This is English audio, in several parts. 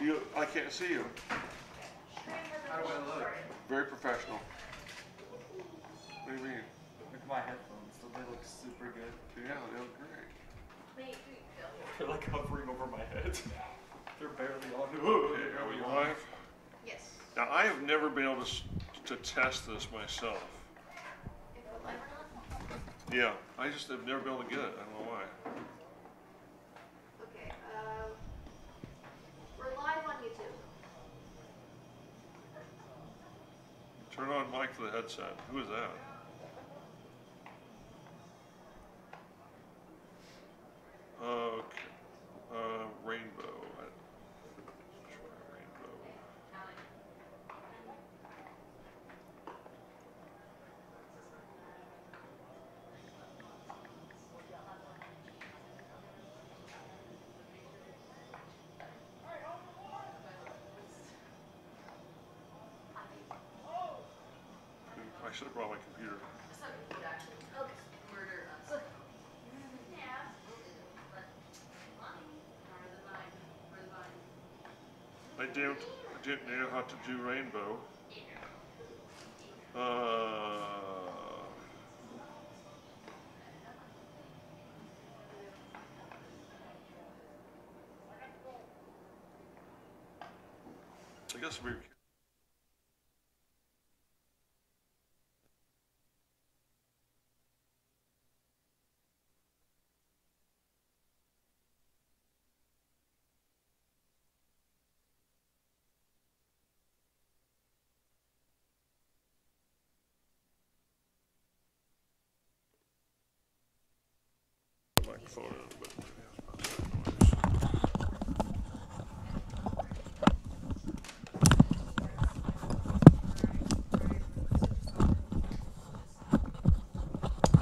You, I can't see you. How do I look? Very professional. What do you mean? Look at my headphones. Don't they look super good? Yeah, they look great. They're like hovering over my head. They're barely on. Okay, are we live? Yes. Now, I have never been able to, to test this myself. If we're live or not? Yeah, I just have never been able to get it. I don't know why. Okay, uh, we're live on YouTube. Turn on mic for the headset. Who is that? Okay. Uh, rainbow. Should have brought my computer. I don't, I didn't know how to do rainbow. Uh, I guess we. Microphone in.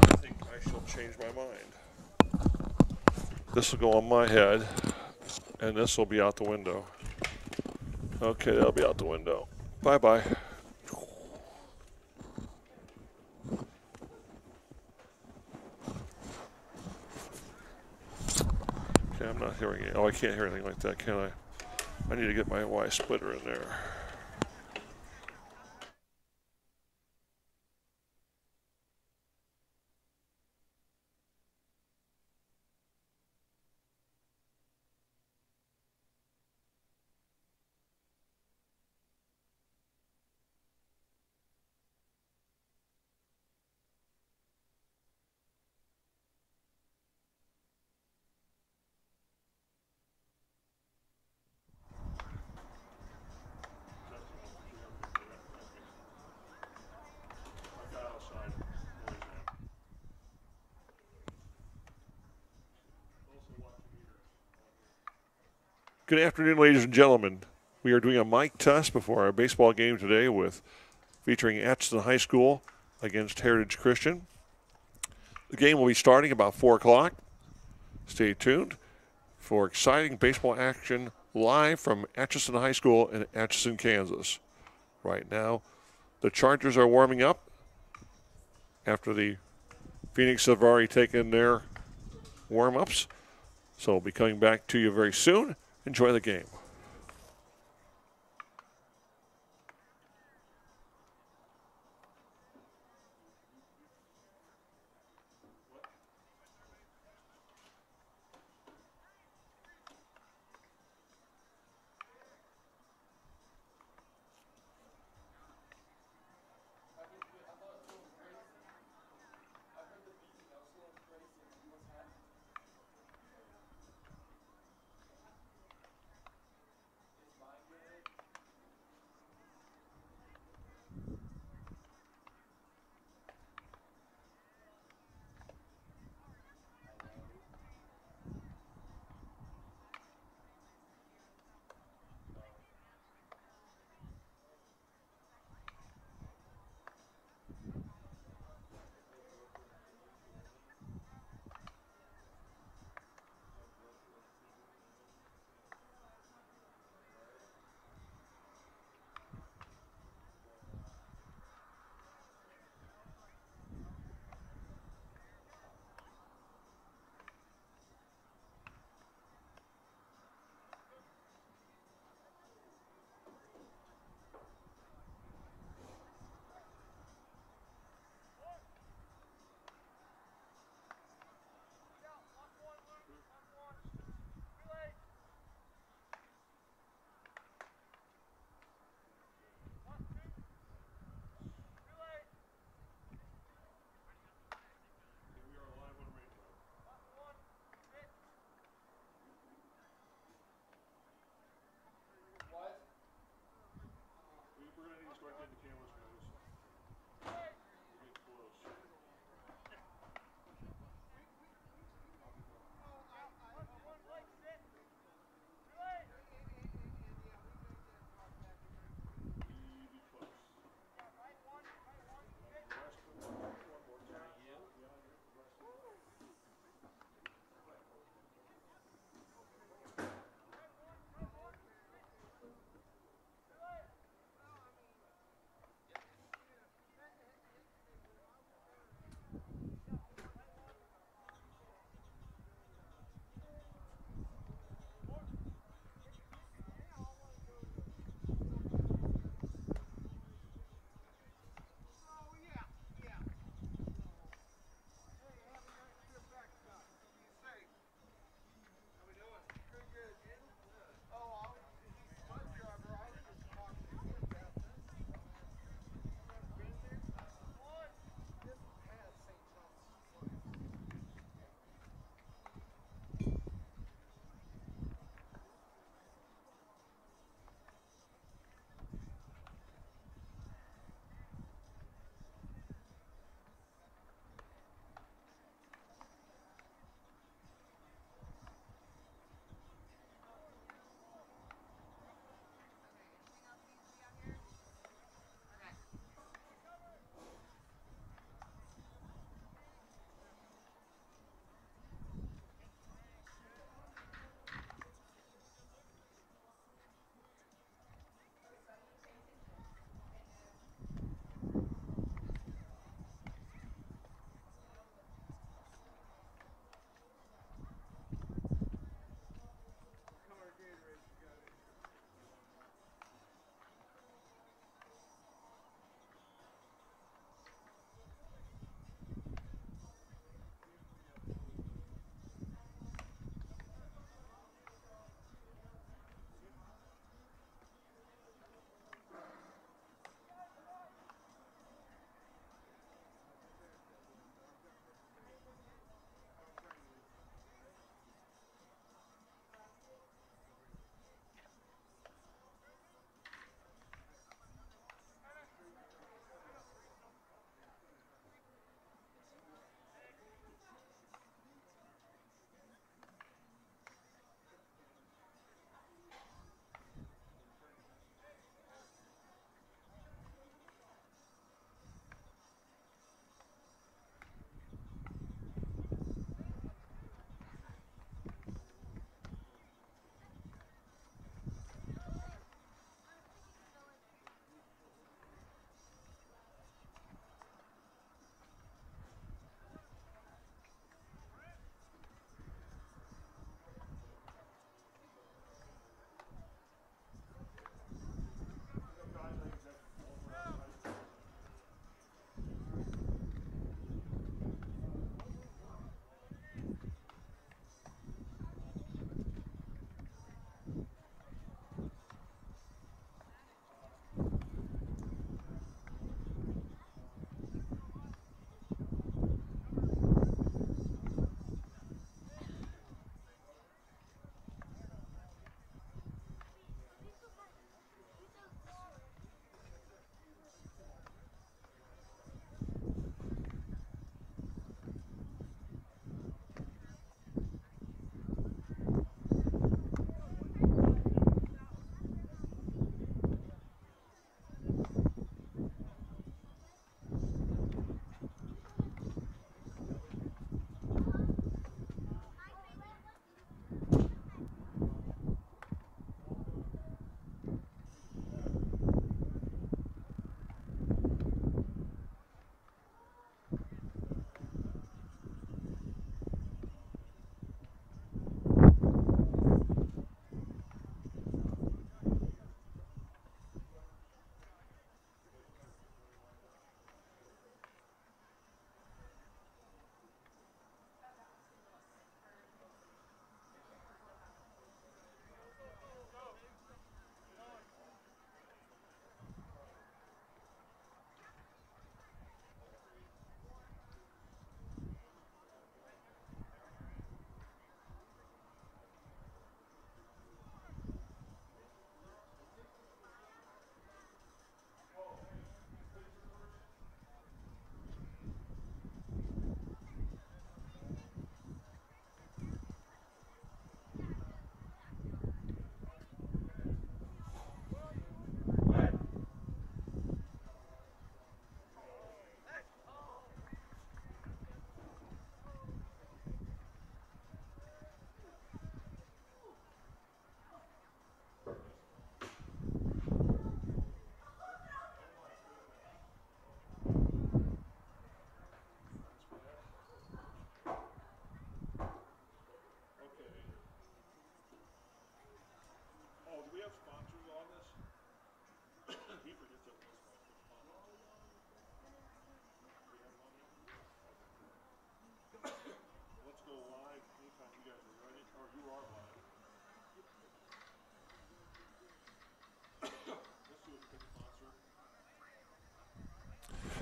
I think I shall change my mind. This will go on my head, and this will be out the window. Okay, that'll be out the window. Bye bye bye. Okay, I'm not Oh, I can't hear anything like that, can I? I need to get my Y splitter in there. Good afternoon, ladies and gentlemen. We are doing a mic test before our baseball game today with featuring Atchison High School against Heritage Christian. The game will be starting about 4 o'clock. Stay tuned for exciting baseball action live from Atchison High School in Atchison, Kansas. Right now, the Chargers are warming up after the Phoenix have already taken their warm ups. So we'll be coming back to you very soon. Enjoy the game.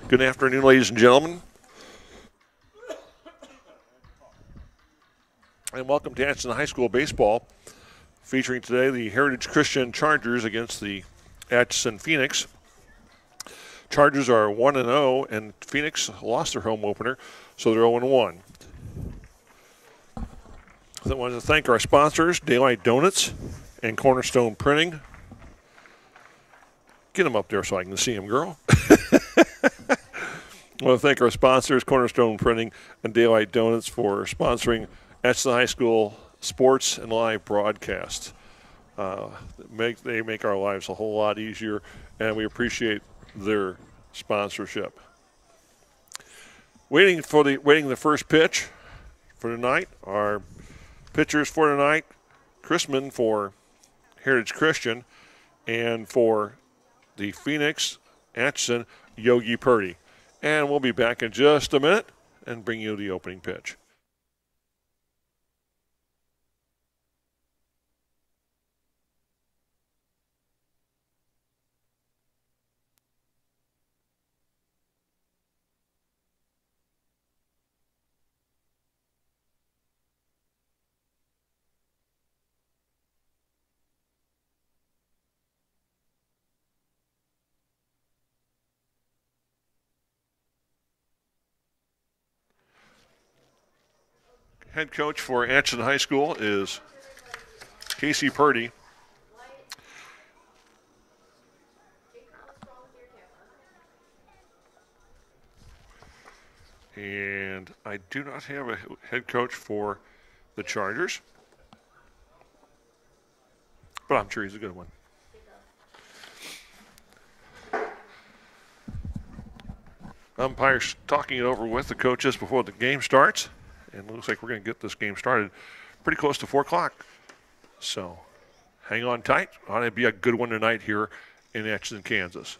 Good afternoon, ladies and gentlemen. And welcome to Atchison High School Baseball, featuring today the Heritage Christian Chargers against the Atchison Phoenix. Chargers are 1 and 0, and Phoenix lost their home opener, so they're 0 and 1. I want to thank our sponsors, Daylight Donuts and Cornerstone Printing. Get them up there so I can see them, girl. I want to thank our sponsors, Cornerstone Printing and Daylight Donuts, for sponsoring Atchison High School sports and live broadcasts. Uh, make, they make our lives a whole lot easier, and we appreciate their sponsorship. Waiting for the waiting the first pitch for tonight. Our pitchers for tonight: Chrisman for Heritage Christian, and for the Phoenix Atchison Yogi Purdy. And we'll be back in just a minute and bring you the opening pitch. Head coach for Atchison High School is Casey Purdy. And I do not have a head coach for the Chargers, but I'm sure he's a good one. Umpires talking it over with the coaches before the game starts and it looks like we're going to get this game started pretty close to 4 o'clock. So hang on tight. Ought to be a good one tonight here in Atchison, Kansas.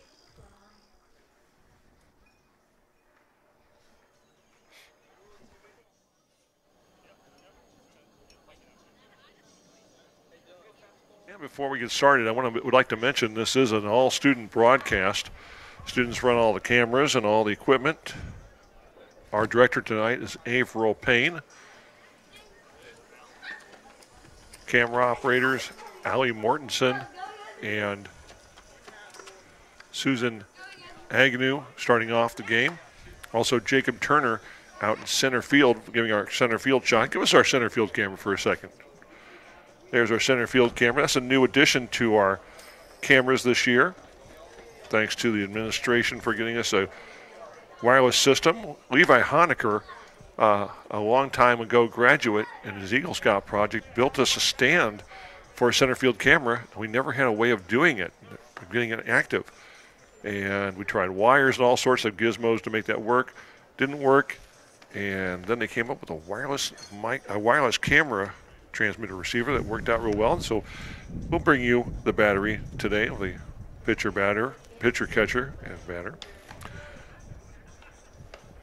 And before we get started, I want to would like to mention this is an all-student broadcast. Students run all the cameras and all the equipment. Our director tonight is Averill Payne. Camera operators, Ali Mortensen and Susan Agnew starting off the game. Also, Jacob Turner out in center field, giving our center field shot. Give us our center field camera for a second. There's our center field camera. That's a new addition to our cameras this year. Thanks to the administration for getting us a wireless system. Levi Honecker, uh, a long time ago graduate in his Eagle Scout project, built us a stand for a center field camera. We never had a way of doing it, getting it active. And we tried wires and all sorts of gizmos to make that work. Didn't work. And then they came up with a wireless mic, a wireless camera transmitter receiver that worked out real well. And so we'll bring you the battery today, the pitcher batter, pitcher catcher, and batter.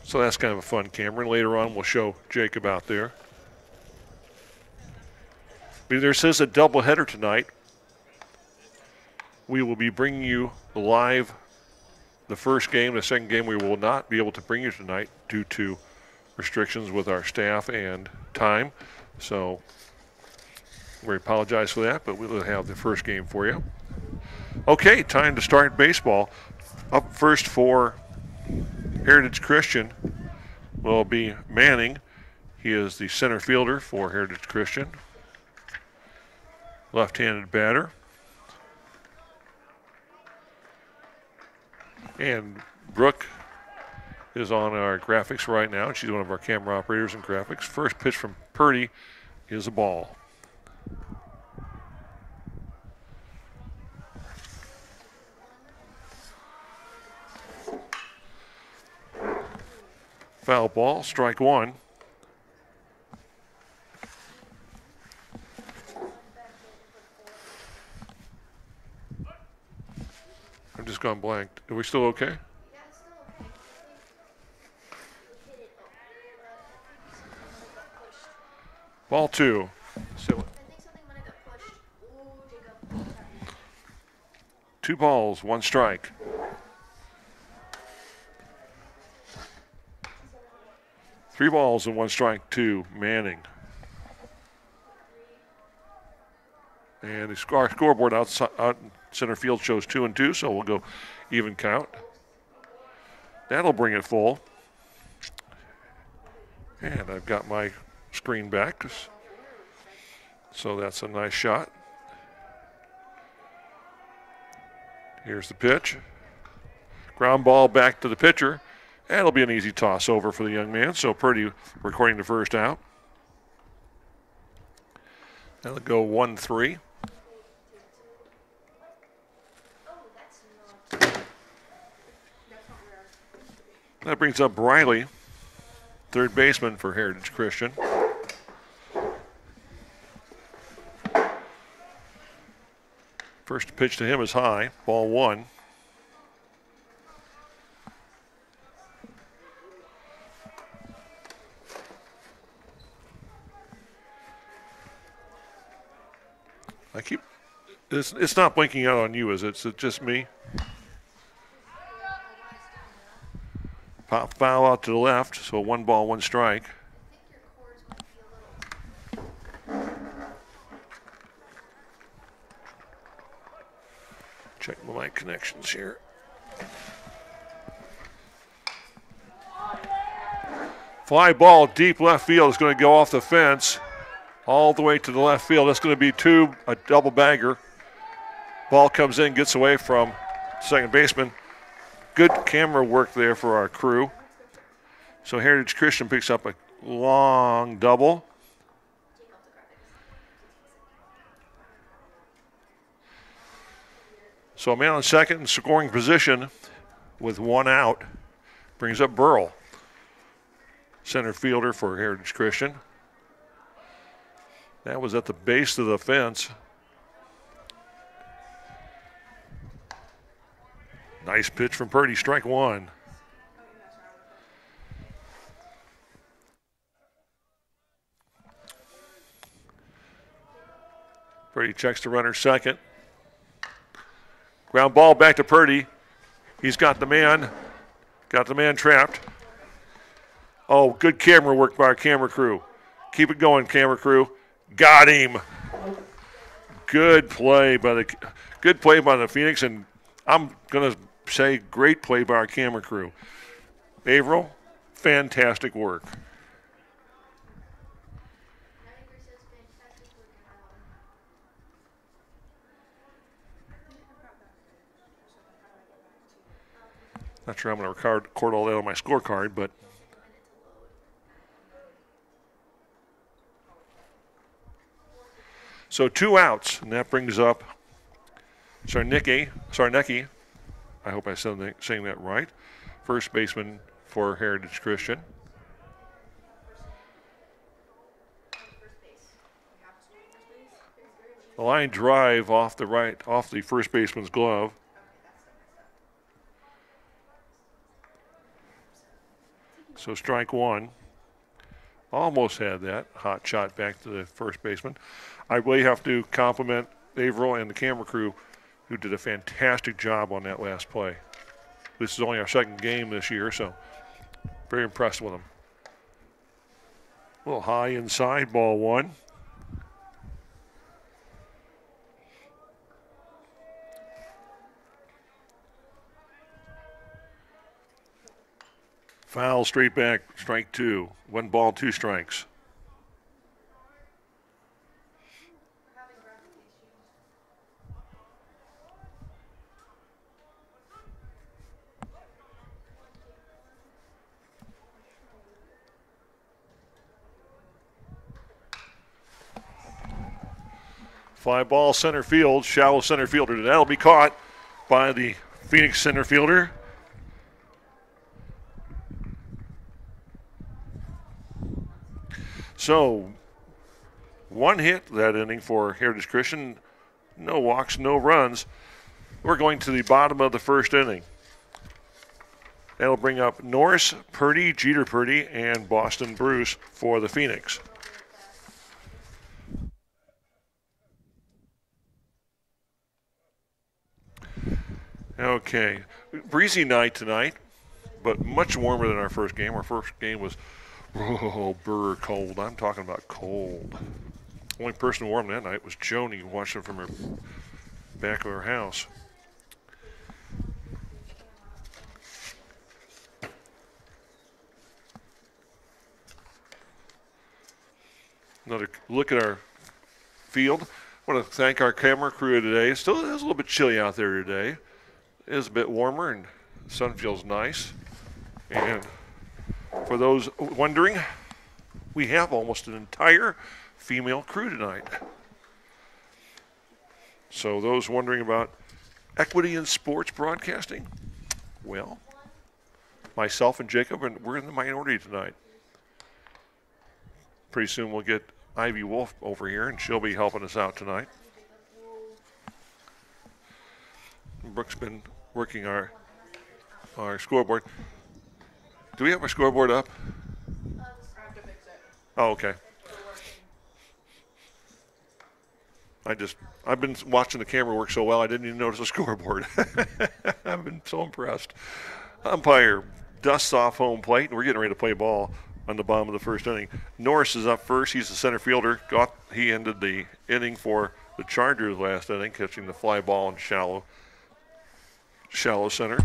So that's kind of a fun camera. And later on, we'll show Jacob out there. This is a doubleheader tonight. We will be bringing you live the first game. The second game we will not be able to bring you tonight due to restrictions with our staff and time. So we apologize for that, but we'll have the first game for you. Okay, time to start baseball. Up first for Heritage Christian will be Manning. He is the center fielder for Heritage Christian. Left handed batter. And Brooke is on our graphics right now. She's one of our camera operators and graphics. First pitch from Purdy is a ball. Foul ball, strike one. I'm just gone blank. Are we still okay? Ball two. So two balls, one strike. Three balls and one strike to Manning. And the score, scoreboard outside, out center field shows two and two, so we'll go even count. That'll bring it full. And I've got my screen back. So that's a nice shot. Here's the pitch. Ground ball back to the pitcher. That'll be an easy toss over for the young man. So Purdy recording the first out. That'll go 1 3. That brings up Riley, third baseman for Heritage Christian. First pitch to him is high, ball one. I keep, it's, it's not blinking out on you, is it? Is it just me? Pop foul out to the left, so one ball, one strike. Check my connections here. Fly ball deep left field is going to go off the fence all the way to the left field. That's going to be two, a double bagger. Ball comes in, gets away from second baseman. Good camera work there for our crew. So Heritage Christian picks up a long double. So a man on second in scoring position with one out brings up Burl, center fielder for Heritage Christian. That was at the base of the fence. Nice pitch from Purdy, strike one. Purdy checks the runner second. Ground ball back to Purdy. He's got the man. Got the man trapped. Oh, good camera work by our camera crew. Keep it going, camera crew. Got him. Good play by the good play by the Phoenix, and I'm gonna say great play by our camera crew. Averill, fantastic work. Not sure I'm going to record, record all that on my scorecard, but so two outs, and that brings up Sarnicki, Sarnecki. I hope I said saying that right. First baseman for Heritage Christian. A line drive off the right, off the first baseman's glove. So strike one. Almost had that hot shot back to the first baseman. I really have to compliment Averill and the camera crew who did a fantastic job on that last play. This is only our second game this year, so very impressed with them. A little high inside, ball one. Foul straight back, strike two. One ball, two strikes. Fly ball center field, shallow center fielder. That'll be caught by the Phoenix center fielder. So, one hit that inning for Heritage Christian. No walks, no runs. We're going to the bottom of the first inning. That'll bring up Norris, Purdy, Jeter Purdy, and Boston Bruce for the Phoenix. Okay, breezy night tonight, but much warmer than our first game. Our first game was Oh, burr cold. I'm talking about cold. Only person warm that night was Joni watching from her back of her house. Another look at our field. I want to thank our camera crew today. Still is a little bit chilly out there today. It is a bit warmer and sun feels nice. And for those wondering, we have almost an entire female crew tonight. So those wondering about equity in sports broadcasting, well, myself and Jacob, and we're in the minority tonight. Pretty soon we'll get Ivy Wolf over here, and she'll be helping us out tonight. Brooke's been working our our scoreboard. Do we have our scoreboard up? Oh, okay. I just I've been watching the camera work so well I didn't even notice the scoreboard. I've been so impressed. Umpire dusts off home plate, and we're getting ready to play ball on the bottom of the first inning. Norris is up first. He's the center fielder. Got he ended the inning for the Chargers last inning, catching the fly ball in shallow shallow center.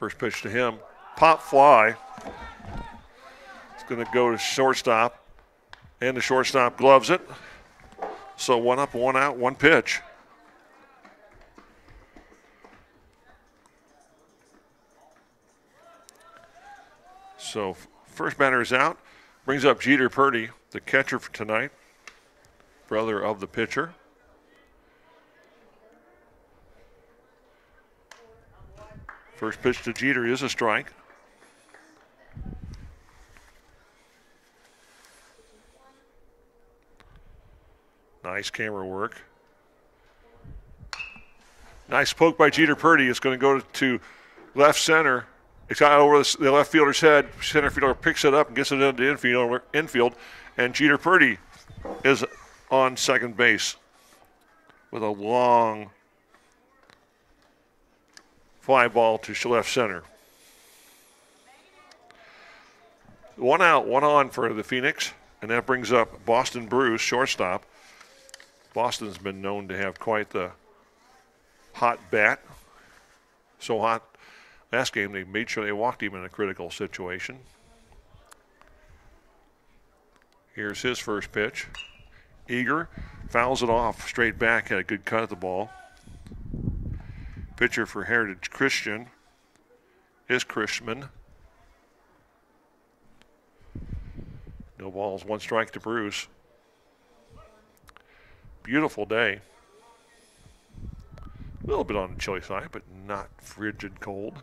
First pitch to him. Pop fly. It's going to go to shortstop. And the shortstop gloves it. So one up, one out, one pitch. So first batter is out. Brings up Jeter Purdy, the catcher for tonight, brother of the pitcher. First pitch to Jeter is a strike. Nice camera work. Nice poke by Jeter Purdy. It's going to go to left center. It's out over the left fielder's head. Center fielder picks it up and gets it into infield, infield. And Jeter Purdy is on second base with a long fly ball to left center. One out, one on for the Phoenix, and that brings up Boston Bruce, shortstop. Boston's been known to have quite the hot bat. So hot, last game they made sure they walked him in a critical situation. Here's his first pitch. Eager fouls it off straight back, had a good cut at the ball. Pitcher for Heritage Christian is Chrisman. No balls, one strike to Bruce. Beautiful day. A little bit on the chilly side, but not frigid cold.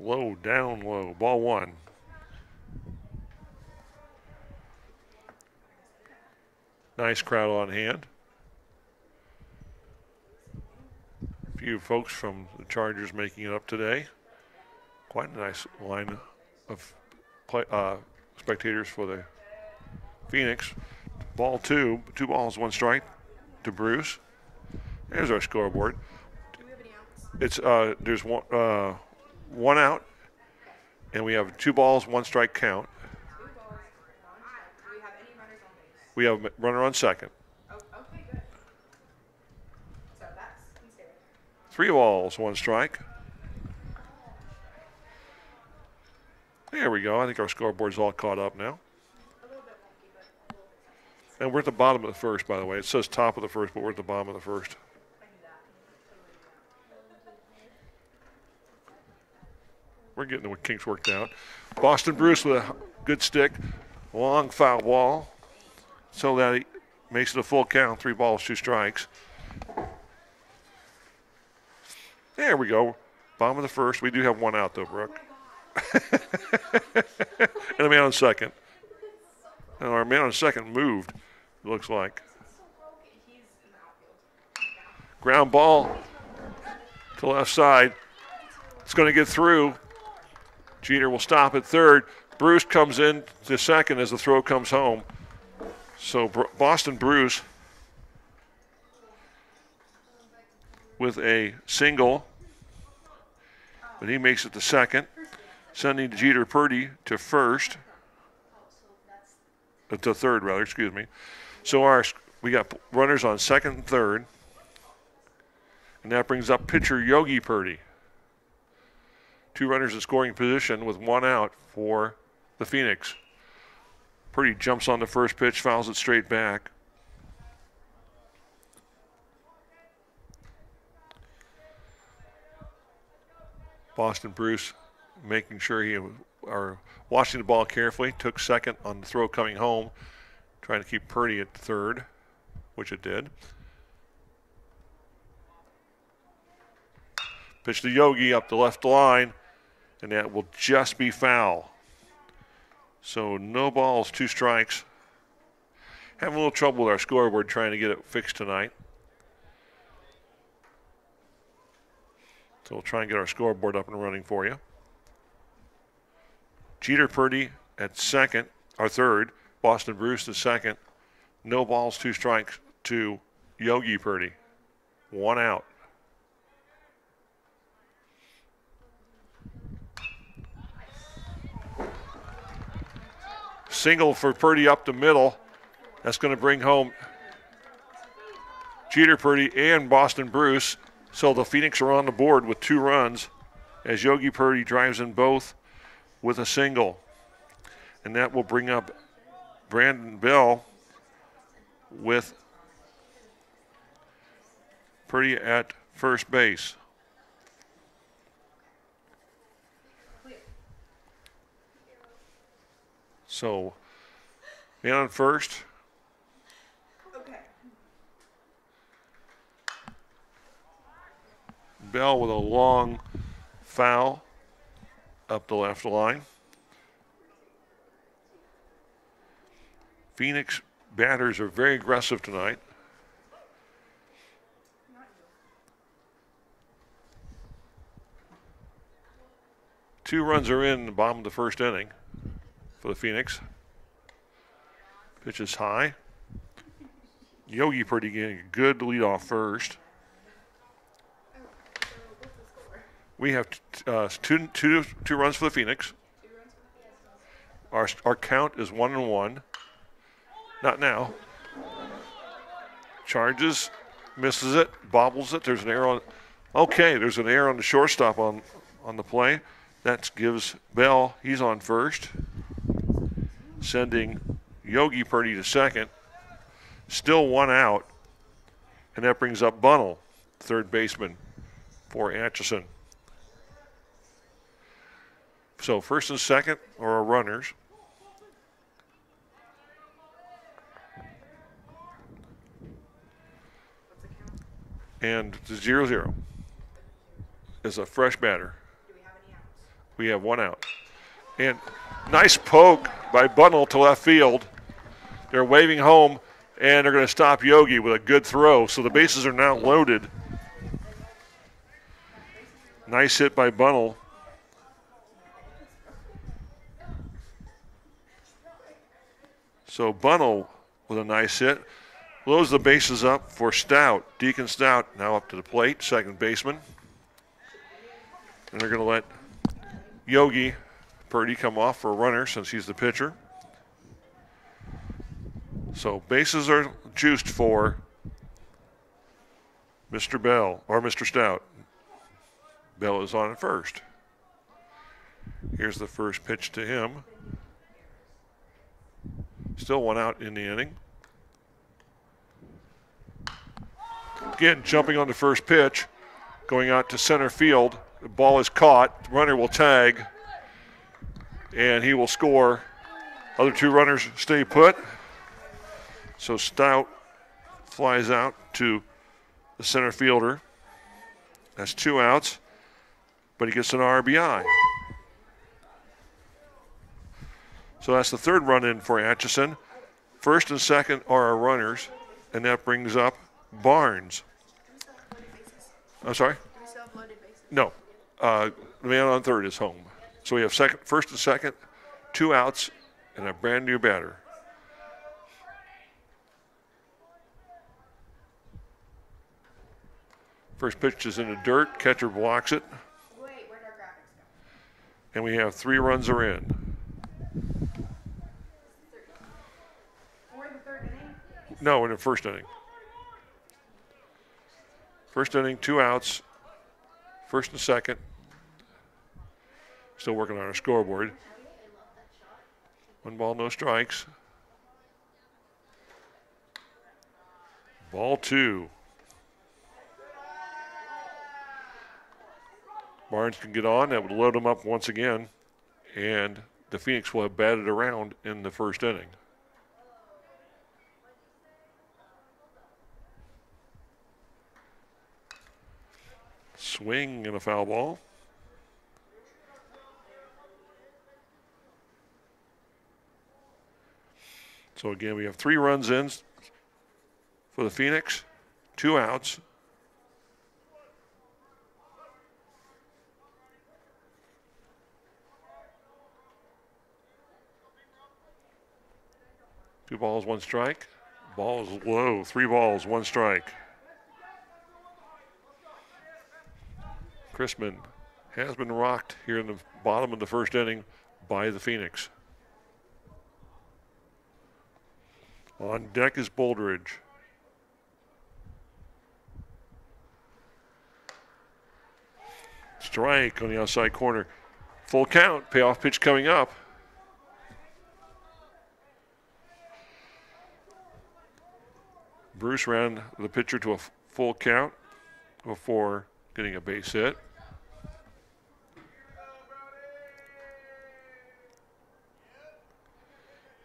Low, down, low. Ball one. Nice crowd on hand. A few folks from the Chargers making it up today. Quite a nice line of play, uh, spectators for the Phoenix. Ball two, two balls, one strike to Bruce. There's our scoreboard. It's uh, there's one uh, one out, and we have two balls, one strike count. We have a runner on second. Three balls, one strike. There we go. I think our scoreboard's all caught up now. And we're at the bottom of the first, by the way. It says top of the first, but we're at the bottom of the first. We're getting the kinks worked out. Boston Bruce with a good stick, long foul ball, so that he makes it a full count. Three balls, two strikes. There we go. Bottom of the first. We do have one out though, Brooke. and a man on second. And our man on second moved looks like. Ground ball to left side. It's going to get through. Jeter will stop at third. Bruce comes in to second as the throw comes home. So Boston Bruce with a single, but he makes it to second, sending Jeter Purdy to first, uh, to third rather. Excuse me. So our we got runners on second and third, and that brings up pitcher Yogi Purdy. Two runners in scoring position with one out for the Phoenix. Purdy jumps on the first pitch, fouls it straight back. Boston Bruce making sure he are watching the ball carefully. Took second on the throw coming home, trying to keep Purdy at third, which it did. Pitch to Yogi up the left line, and that will just be foul. So no balls, two strikes. Having a little trouble with our scoreboard trying to get it fixed tonight. So we'll try and get our scoreboard up and running for you. Jeter Purdy at second, or third. Boston Bruce the second. No balls, two strikes to Yogi Purdy. One out. Single for Purdy up the middle. That's going to bring home Jeter Purdy and Boston Bruce. So the Phoenix are on the board with two runs as Yogi Purdy drives in both with a single. And that will bring up Brandon Bell with Purdy at first base. So, man on first. Bell with a long foul up the left line. Phoenix batters are very aggressive tonight. Two runs are in the bottom of the first inning for the Phoenix. Pitch is high. Yogi Purdy getting a good lead off first. We have uh, two, two, two runs for the Phoenix. Our, our count is one and one. Not now. Charges, misses it, bobbles it. There's an error on. Okay, there's an error on the shortstop on on the play. That gives Bell. He's on first, sending Yogi Purdy to second. Still one out, and that brings up Bunnell, third baseman for Atchison. So first and second are our runners. And the zero zero is a fresh batter. We have one out. And nice poke by Bunnell to left field. They're waving home, and they're going to stop Yogi with a good throw. So the bases are now loaded. Nice hit by Bunnell. So Bunnell with a nice hit. Loads the bases up for Stout. Deacon Stout now up to the plate, second baseman. And they're going to let Yogi Purdy come off for a runner since he's the pitcher. So bases are juiced for Mr. Bell or Mr. Stout. Bell is on at first. Here's the first pitch to him. Still one out in the inning. Again, jumping on the first pitch, going out to center field. The ball is caught. The Runner will tag, and he will score. Other two runners stay put. So Stout flies out to the center fielder. That's two outs, but he gets an RBI. So that's the third run in for Atchison. First and second are our runners, and that brings up Barnes. I'm sorry? No. Uh, the man on third is home. So we have second, first and second, two outs, and a brand new batter. First pitch is in the dirt. Catcher blocks it. And we have three runs are in. For the third inning? No, in the first inning. First inning, two outs. First and second. Still working on our scoreboard. One ball, no strikes. Ball two. Barnes can get on. That would load him up once again. And the Phoenix will have batted around in the first inning. Swing and a foul ball. So again, we have three runs in for the Phoenix, two outs. Two balls, one strike. Ball is low. Three balls, one strike. Chrisman has been rocked here in the bottom of the first inning by the Phoenix. On deck is Boldridge. Strike on the outside corner. Full count. Payoff pitch coming up. Bruce ran the pitcher to a full count before getting a base hit.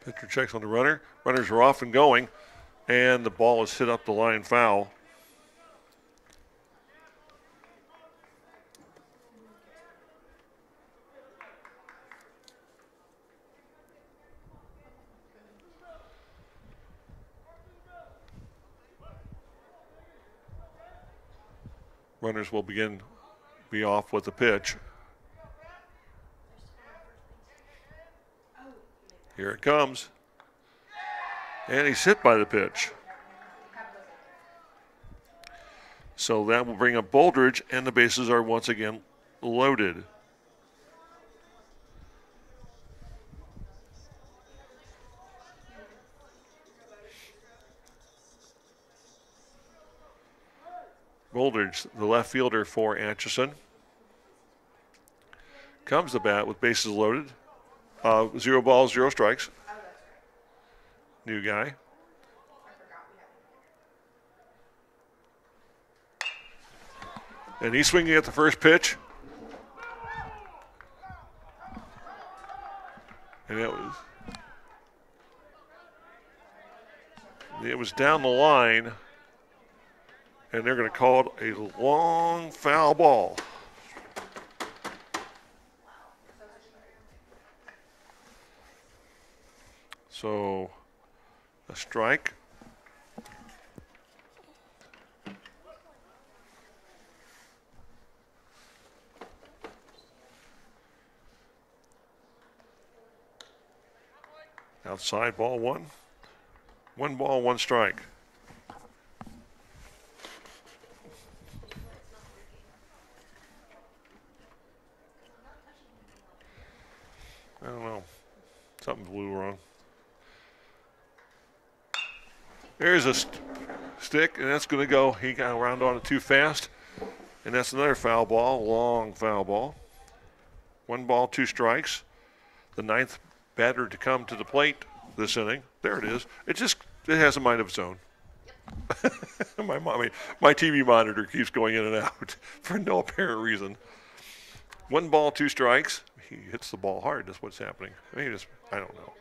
Pitcher checks on the runner. Runners are off and going, and the ball is hit up the line foul. Runners will begin be off with the pitch. Here it comes. And he's hit by the pitch. So that will bring up Boldridge, and the bases are once again loaded. Boldridge, the left fielder for Atchison, comes to bat with bases loaded. Uh, zero balls, zero strikes. New guy. And he's swinging at the first pitch. And it was it was down the line. And they're going to call it a long foul ball. So a strike. Outside ball one. One ball, one strike. I don't know. Something blew wrong. There's a st- stick, and that's going to go. He got around on it too fast, and that's another foul ball, long foul ball. One ball, two strikes. The ninth batter to come to the plate this inning. There it is. It just it has a mind of its own. my mommy, my TV monitor keeps going in and out for no apparent reason. One ball, two strikes. He hits the ball hard. That's what's happening. I mean, just I don't know.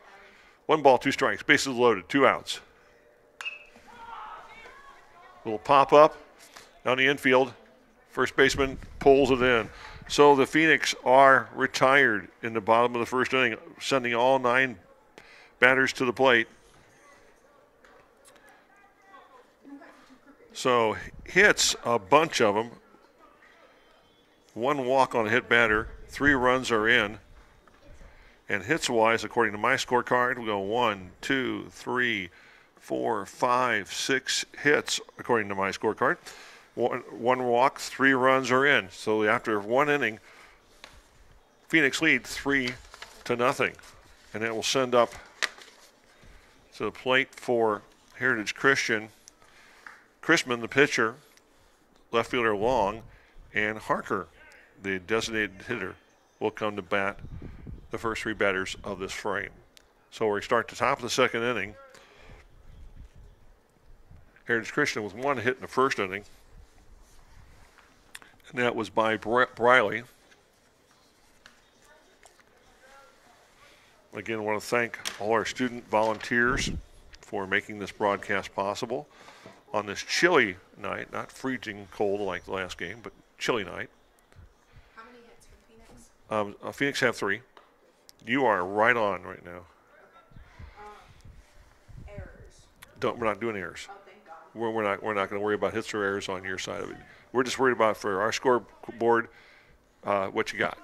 One ball, two strikes. Bases loaded. Two outs. Little pop up down the infield. First baseman pulls it in. So the Phoenix are retired in the bottom of the first inning, sending all nine batters to the plate. So hits a bunch of them. One walk on a hit batter. Three runs are in. And hits wise, according to my scorecard, we go one, two, three, four, five, six hits, according to my scorecard. One, one walk, three runs are in. So after one inning, Phoenix lead three to nothing. And it will send up to the plate for Heritage Christian. Chrisman, the pitcher, left fielder Long, and Harker, the designated hitter, will come to bat the first three batters of this frame. So we start the top of the second inning. Heritage Christian with one hit in the first inning. And that was by Briley. Again, I want to thank all our student volunteers for making this broadcast possible on this chilly night, not freezing cold like the last game, but chilly night. How many hits for Phoenix? Um, uh, Phoenix have three. You are right on right now. Errors. Don't we're not doing errors. God. We're, we're not we're not going to worry about hits or errors on your side of it. We're just worried about for our scoreboard uh, what you got.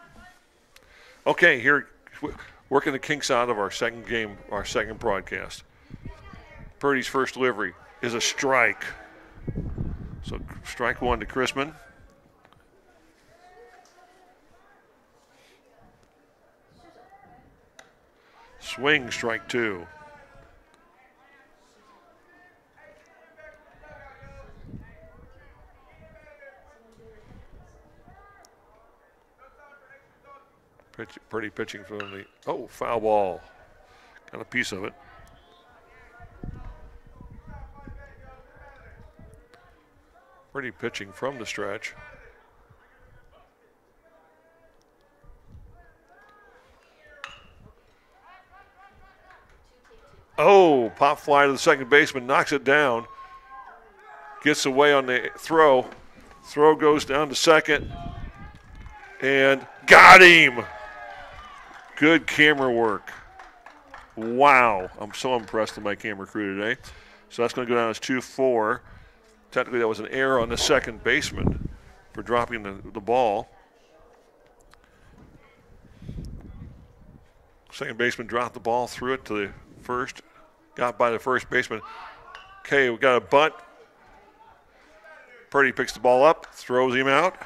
Okay, here working the kinks out of our second game, our second broadcast. Purdy's first delivery is a strike. So strike one to Chrisman. Swing strike two. Pitch, Purdy pitching from the oh foul ball. Got a piece of it. Purdy pitching from the stretch. Oh, pop fly to the second baseman, knocks it down. Gets away on the throw. Throw goes down to second. And got him. Good camera work. Wow. I'm so impressed with my camera crew today. So that's going to go down as 2 4. Technically, that was an error on the second baseman for dropping the, the ball. Second baseman dropped the ball, threw it to the first, got by the first baseman. Okay, we got a bunt. Purdy picks the ball up, throws him out.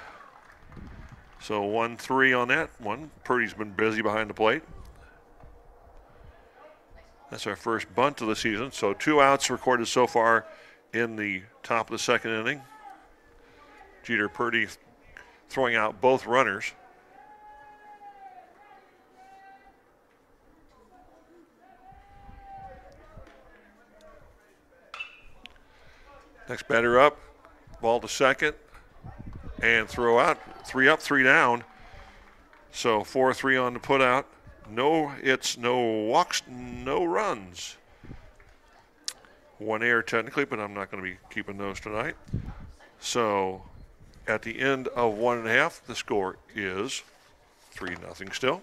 So 1 3 on that one. Purdy's been busy behind the plate. That's our first bunt of the season. So two outs recorded so far in the top of the second inning. Jeter Purdy throwing out both runners. Next batter up, ball to second, and throw out. Three up, three down. So 4 3 on the put out. No hits, no walks, no runs. One error technically, but I'm not going to be keeping those tonight. So at the end of one and a half, the score is 3 nothing still.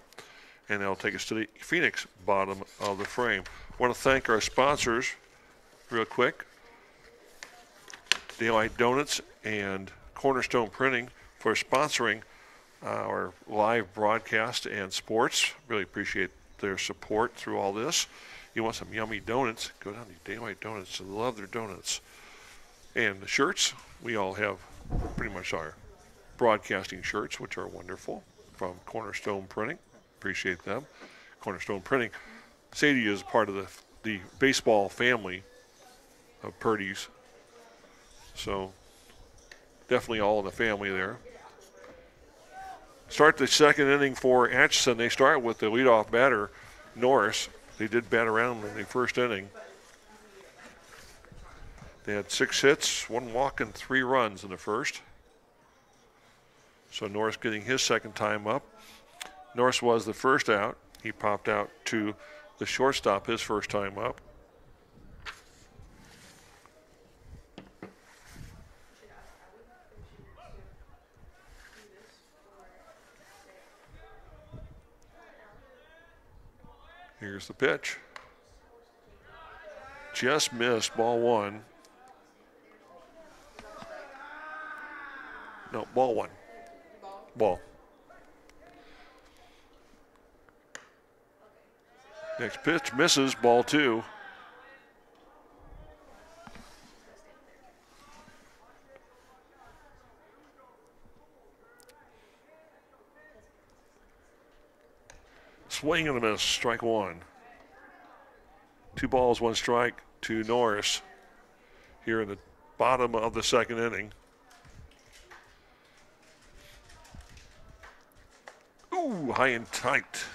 And that'll take us to the Phoenix bottom of the frame. I want to thank our sponsors real quick Daylight Donuts and Cornerstone Printing for sponsoring our live broadcast and sports. Really appreciate their support through all this. You want some yummy donuts? Go down to Daylight Donuts. I love their donuts. And the shirts, we all have pretty much our broadcasting shirts, which are wonderful from Cornerstone Printing. Appreciate them. Cornerstone Printing. Sadie is part of the, the baseball family of Purdy's. So definitely all in the family there. Start the second inning for Atchison. They start with the leadoff batter, Norris. They did bat around in the first inning. They had six hits, one walk, and three runs in the first. So Norris getting his second time up. Norris was the first out. He popped out to the shortstop his first time up. Here's the pitch. Just missed ball one. No, ball one. Ball. Next pitch misses ball two. Swing and a miss. Strike one. Two balls, one strike to Norris here in the bottom of the second inning. Ooh, high and tight.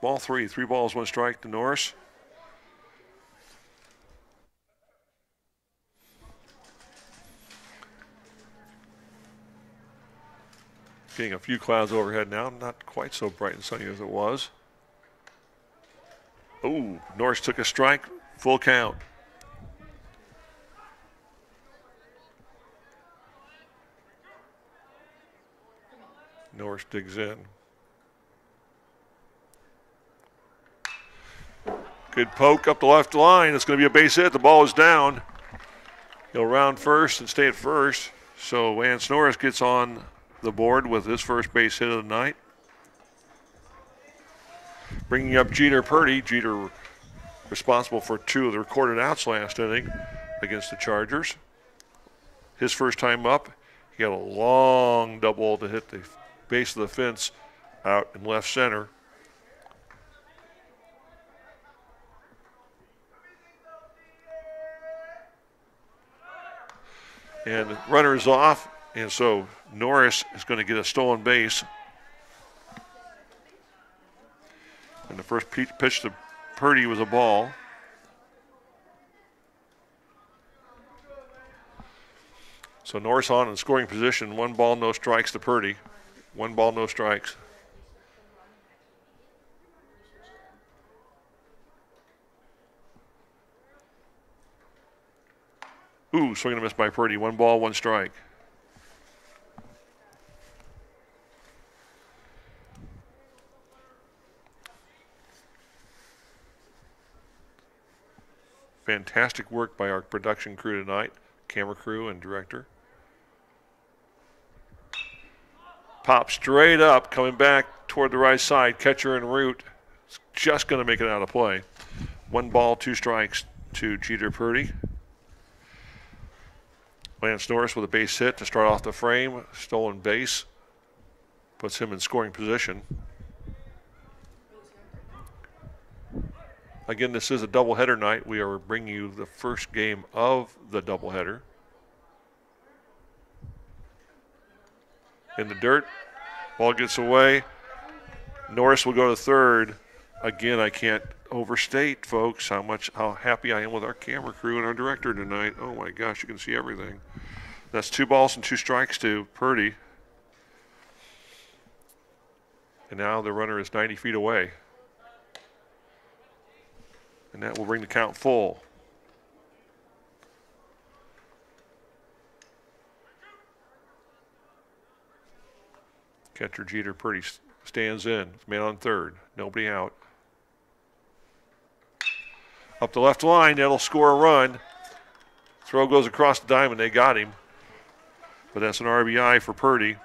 Ball three. Three balls, one strike to Norris. Getting a few clouds overhead now, not quite so bright and sunny as it was. Ooh, Norris took a strike, full count. Norris digs in. Good poke up the left line. It's going to be a base hit. The ball is down. He'll round first and stay at first. So Lance Norris gets on the board with his first base hit of the night. Bringing up Jeter Purdy. Jeter responsible for two of the recorded outs last inning against the Chargers. His first time up, he had a long double to hit the base of the fence out in left center. And the runner is off, and so Norris is going to get a stolen base. And the first pitch to Purdy was a ball. So Norris on in scoring position. One ball, no strikes to Purdy. One ball, no strikes. Ooh, swing and a miss by Purdy. One ball, one strike. Fantastic work by our production crew tonight, camera crew and director. Pop straight up, coming back toward the right side. Catcher en route. It's just going to make it out of play. One ball, two strikes to Jeter Purdy. Lance Norris with a base hit to start off the frame. Stolen base puts him in scoring position. Again, this is a doubleheader night. We are bringing you the first game of the doubleheader. In the dirt, ball gets away. Norris will go to third. Again, I can't overstate, folks, how much how happy I am with our camera crew and our director tonight. Oh my gosh, you can see everything. That's two balls and two strikes to Purdy. And now the runner is 90 feet away. And that will bring the count full. Catcher Jeter Purdy stands in. Man on third. Nobody out. Up the left line, that'll score a run. Throw goes across the diamond. They got him. But that's an RBI for Purdy.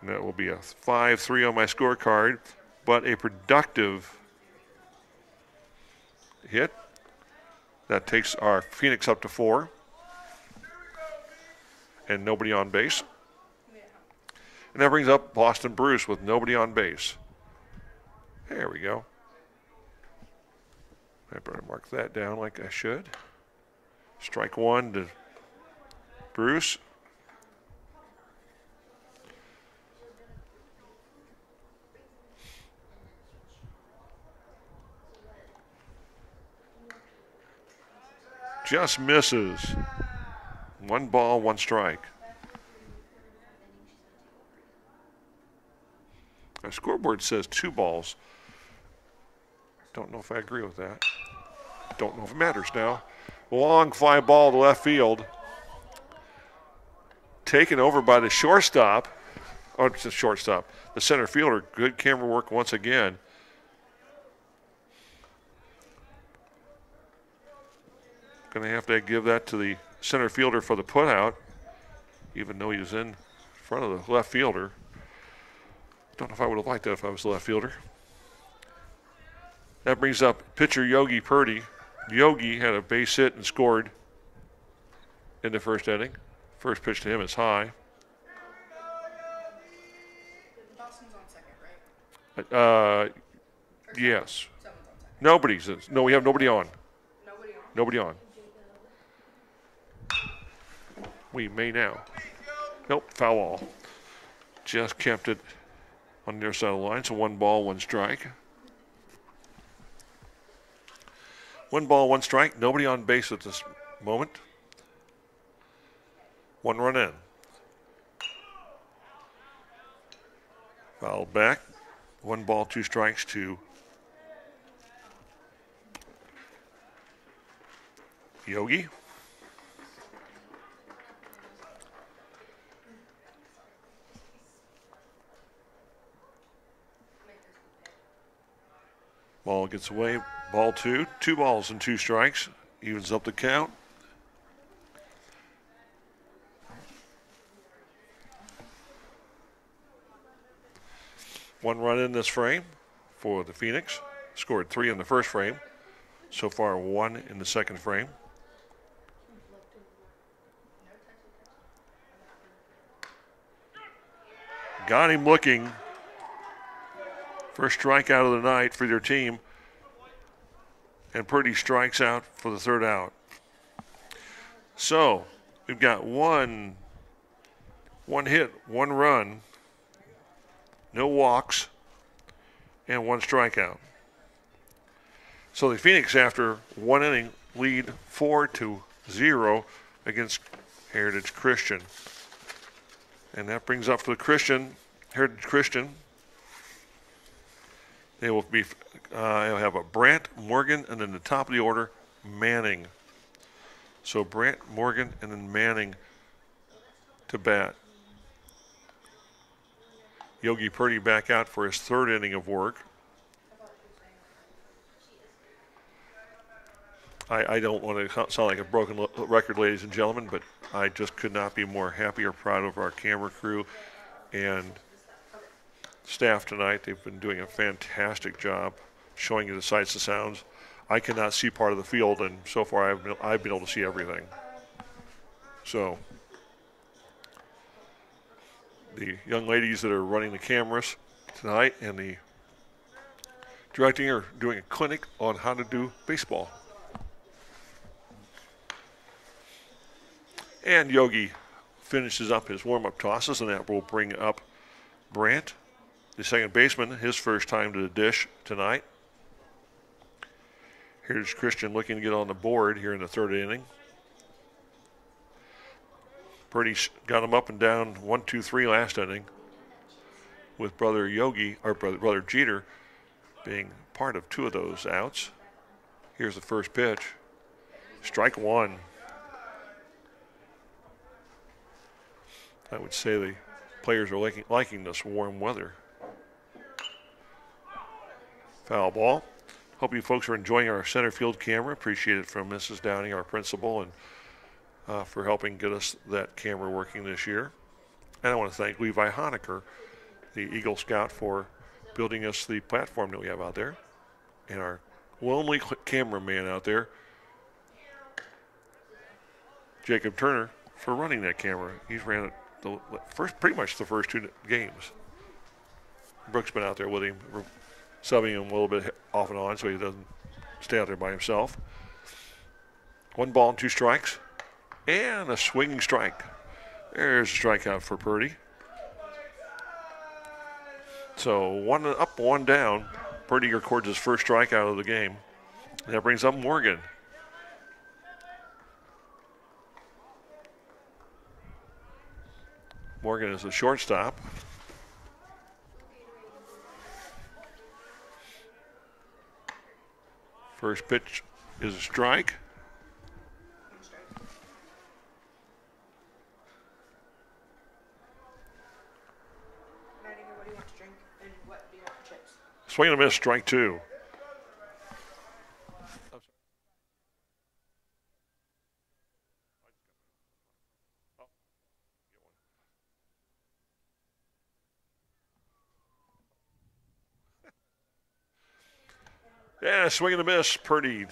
And that will be a 5 3 on my scorecard. But a productive hit. That takes our Phoenix up to four. And nobody on base. And that brings up Boston Bruce with nobody on base. There we go. I better mark that down like I should. Strike one to Bruce. Just misses. One ball, one strike. My scoreboard says two balls. Don't know if I agree with that. Don't know if it matters now. Long fly ball to left field. Taken over by the shortstop. Oh, it's the shortstop. The center fielder. Good camera work once again. Going to have to give that to the center fielder for the putout, even though he was in front of the left fielder. Don't know if I would have liked that if I was the left fielder. That brings up pitcher Yogi Purdy. Yogi had a base hit and scored in the first inning. First pitch to him is high. Boston's on second, right? Uh, yes. Nobody's. No, we have nobody on. Nobody on. Nobody on. We may now. Nope, foul ball. Just kept it on the their side of the line, so one ball, one strike. One ball, one strike. Nobody on base at this moment. One run in. Foul back. One ball, two strikes to Yogi. Ball gets away. Ball two. Two balls and two strikes. Evens up the count. One run in this frame for the Phoenix. Scored three in the first frame. So far, one in the second frame. Got him looking. First strikeout of the night for their team. And Purdy strikes out for the third out. So we've got one, one hit, one run, no walks, and one strikeout. So the Phoenix, after one inning, lead four to zero against Heritage Christian. And that brings up for the Christian, Heritage Christian. They will be, uh, they'll have a Brant, Morgan, and then the top of the order, Manning. So Brant, Morgan, and then Manning to bat. Yogi Purdy back out for his third inning of work. I, I don't want to sound like a broken record, ladies and gentlemen, but I just could not be more happy or proud of our camera crew and staff tonight. They've been doing a fantastic job showing you the sights and sounds. I cannot see part of the field, and so far I've been, I've been able to see everything. So, the young ladies that are running the cameras tonight and the directing are doing a clinic on how to do baseball. And Yogi finishes up his warm up tosses, and that will bring up Brant, the second baseman, his first time to the dish tonight. Here's Christian looking to get on the board here in the third inning. Purdy got him up and down one, two, three last inning, with brother Yogi or brother, brother Jeter being part of two of those outs. Here's the first pitch. Strike one. I would say the players are liking, liking this warm weather. Foul ball. Hope you folks are enjoying our center field camera. Appreciate it from Mrs. Downing, our principal, and uh, for helping get us that camera working this year. And I want to thank Levi Honecker, the Eagle Scout, for building us the platform that we have out there, and our lonely cameraman out there, Jacob Turner, for running that camera. He's ran it the first, pretty much the first two games. Brooks been out there with him, subbing him a little bit off and on, so he doesn't stay out there by himself. One ball and two strikes, and a swinging strike. There's a strikeout for Purdy. So one up, one down. Purdy records his first strikeout of the game. That brings up Morgan. Morgan is the shortstop. First pitch is a strike. One strike. Nightingale, what do you want to drink? And what do you want for chips? Swing and a miss, strike two. Yeah, swing and a miss. Purdy.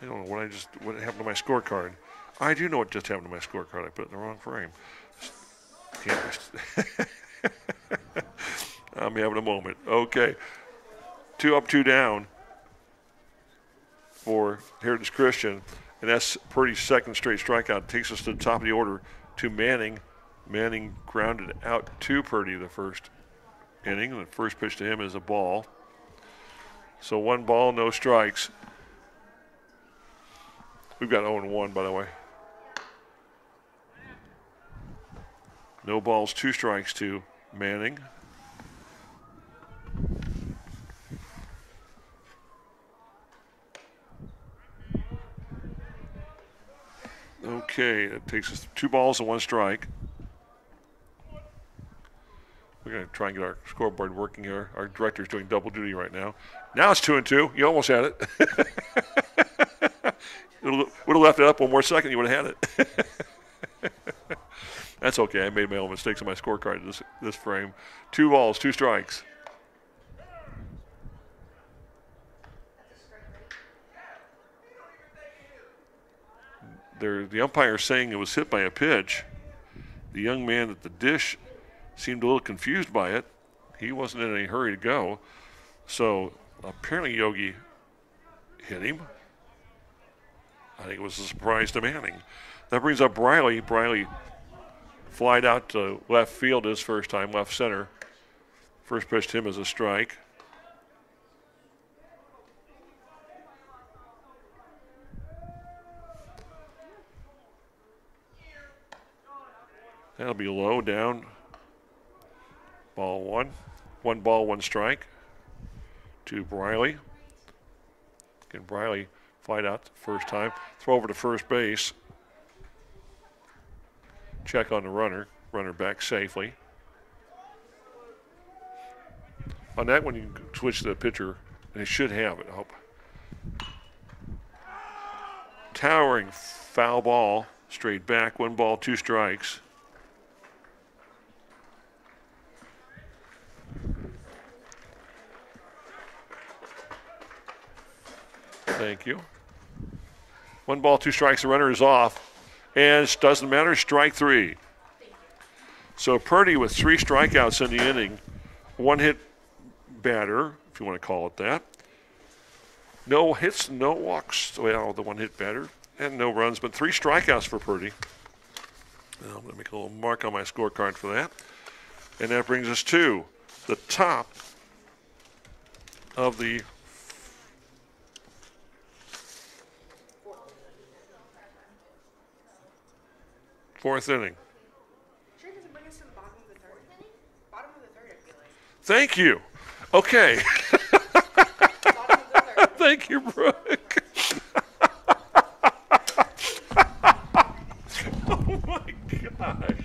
I don't know what I just what happened to my scorecard. I do know what just happened to my scorecard. I put it in the wrong frame. I'm having a moment. Okay. Two up, two down for Heritage Christian. And that's Purdy's second straight strikeout. Takes us to the top of the order to Manning. Manning grounded out to Purdy the first inning. The first pitch to him is a ball. So one ball, no strikes. We've got 0 1, by the way. No balls, two strikes to Manning. Okay, that takes us two balls and one strike. We're to get our scoreboard working here. Our director's doing double duty right now. Now it's two and two. You almost had it. would have left it up one more second, you would have had it. That's okay. I made my own mistakes on my scorecard this this frame. Two balls, two strikes. There, the umpire saying it was hit by a pitch. The young man at the dish seemed a little confused by it. He wasn't in any hurry to go. So apparently Yogi hit him. I think it was a surprise to Manning. That brings up Briley. Briley flied out to left field his first time, left center. First pitch to him as a strike. That'll be low down. Ball one. One ball, one strike to Briley. Again, Briley flight out the first time. Throw over to first base. Check on the runner. Runner back safely. On that one, you can switch to the pitcher, and it should have it, I hope. Towering foul ball, straight back, one ball, two strikes. Thank you. One ball, two strikes. The runner is off. And it doesn't matter. Strike three. So Purdy with three strikeouts in the inning, one hit batter, if you want to call it that. No hits, no walks. Well, the one hit batter, and no runs, but three strikeouts for Purdy. Now, I'm going to make a little mark on my scorecard for that. And that brings us to the top of the fourth inning. Sure doesn't bring us to the bottom of the third. Bottom of the third, I feel like. Thank you. Okay. Bottom of the third. Thank you, Brooke. oh my gosh.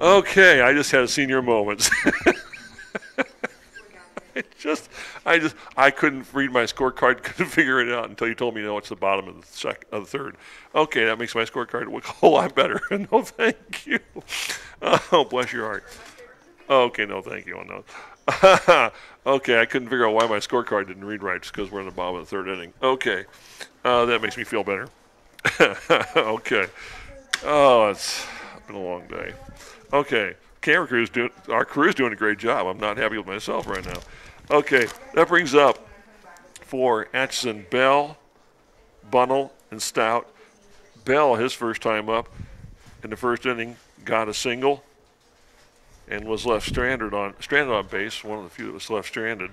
Okay, I just had a senior moment. Just, I just, I couldn't read my scorecard, couldn't figure it out until you told me, no, it's the bottom of the sec, of the third. Okay, that makes my scorecard look a whole lot better. no, thank you. Oh, bless your heart. Okay, no, thank you. Oh, no. okay, I couldn't figure out why my scorecard didn't read right, just because we're in the bottom of the third inning. Okay, uh, that makes me feel better. okay. Oh, it's been a long day. Okay, camera crew's doing our crew's doing a great job. I'm not happy with myself right now. Okay, that brings up for Atchison Bell, Bunnell, and Stout. Bell, his first time up in the first inning, got a single and was left stranded on stranded on base. One of the few that was left stranded.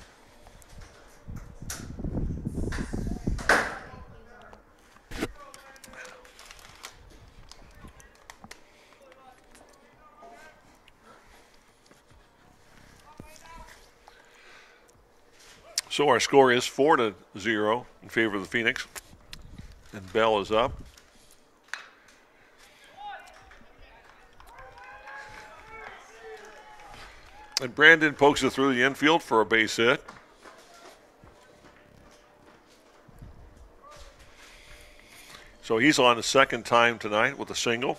So our score is four to zero in favor of the Phoenix, and Bell is up. And Brandon pokes it through the infield for a base hit. So he's on the second time tonight with a single.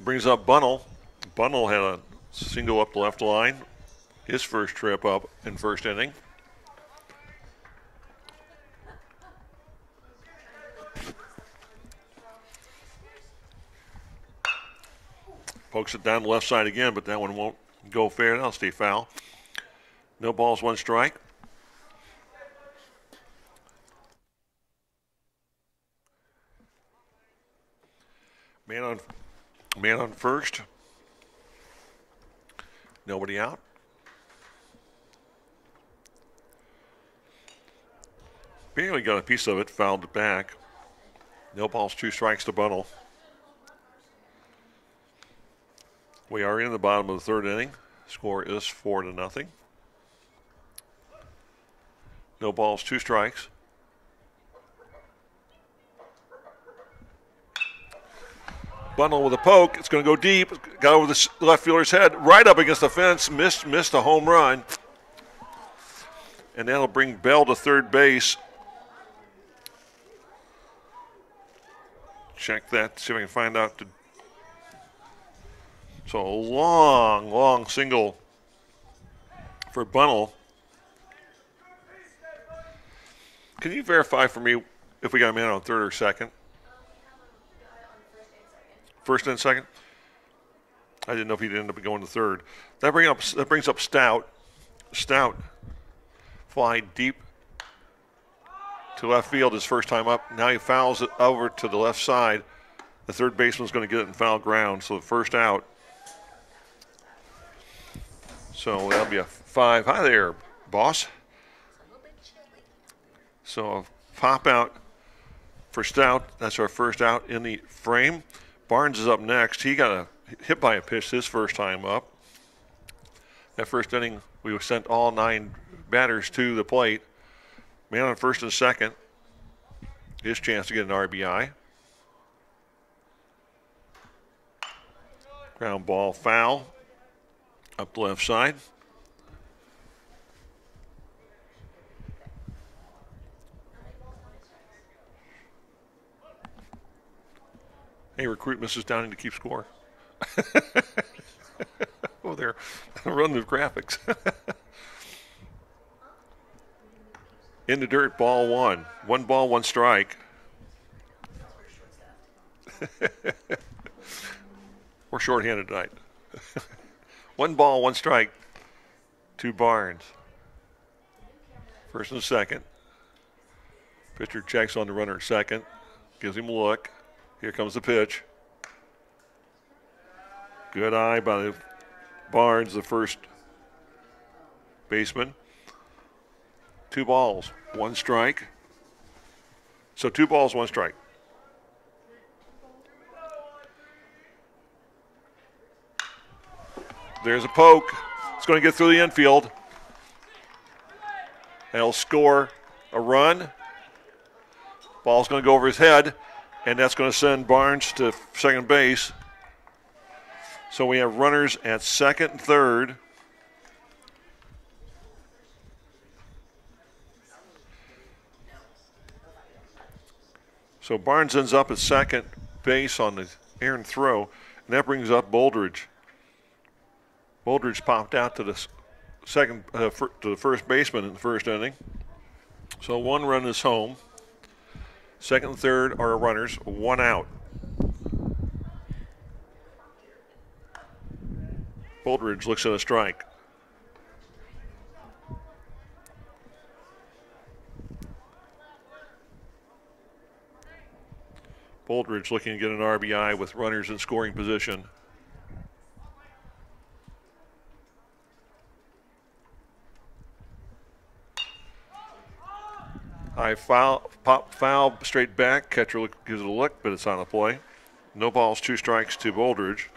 Brings up Bunnell. Bunnell had a single up the left line, his first trip up in first inning. Pokes it down the left side again, but that one won't go fair. That'll stay foul. No balls, one strike. Man on, man on first. Nobody out. Barely got a piece of it, fouled back. No balls, two strikes to Bunnell. We are in the bottom of the third inning. Score is four to nothing. No balls, two strikes. Bunnell with a poke. It's going to go deep. Got over the left fielder's head, right up against the fence. Missed, missed a home run. And that'll bring Bell to third base. Check that. See if I can find out. The... So a long, long single for Bunnell. Can you verify for me if we got a man on third or second? First and second. I didn't know if he'd end up going to third. That bring up that brings up Stout. Stout fly deep to left field his first time up. Now he fouls it over to the left side. The third baseman's going to get it in foul ground, so the first out. So that'll be a five. Hi there, boss. So a pop out for Stout. That's our first out in the frame. Barnes is up next. He got a hit by a pitch his first time up. That first inning, we sent all nine batters to the plate. Man on first and second. His chance to get an RBI. Ground ball foul up the left side. Hey, recruit Mrs. Downing to keep score. oh, they're running the graphics. In the dirt, ball one. One ball, one strike. We're shorthanded tonight. one ball, one strike. To Barnes. First and second. Pitcher checks on the runner at second. Gives him a look. Here comes the pitch. Good eye by the Barnes, the first baseman. Two balls, one strike. So two balls, one strike. There's a poke. It's going to get through the infield. And he'll score a run. Ball's going to go over his head and that's going to send Barnes to second base. So we have runners at second and third. So Barnes ends up at second base on the errant throw, and that brings up Boldridge. Boldridge popped out to the second uh, to the first baseman in the first inning. So one run is home. Second and third are runners, one out. Boldridge looks at a strike. Boldridge looking to get an RBI with runners in scoring position. High foul, pop foul straight back. Catcher look, gives it a look, but it's on the play. No balls, two strikes to Boldridge.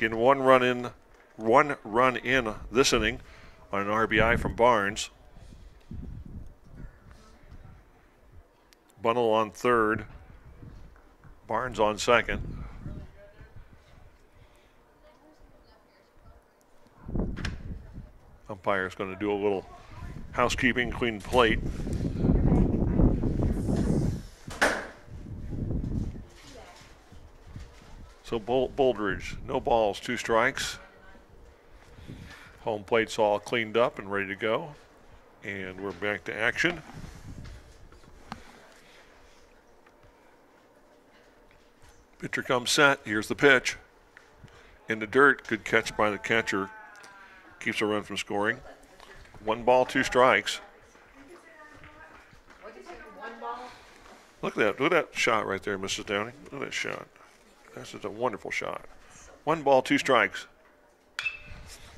Getting one run in, one run in this inning on an RBI from Barnes. Bunnell on third. Barnes on second. Umpire's going to do a little housekeeping, clean plate. So Boldridge, no balls, two strikes. Home plate's all cleaned up and ready to go. And we're back to action. Pitcher comes set. Here's the pitch. In the dirt. Good catch by the catcher. Keeps a run from scoring. One ball, two strikes. Look at that. Look at that shot right there, Mrs. Downing. Look at that shot. That's just a wonderful shot. One ball, two strikes.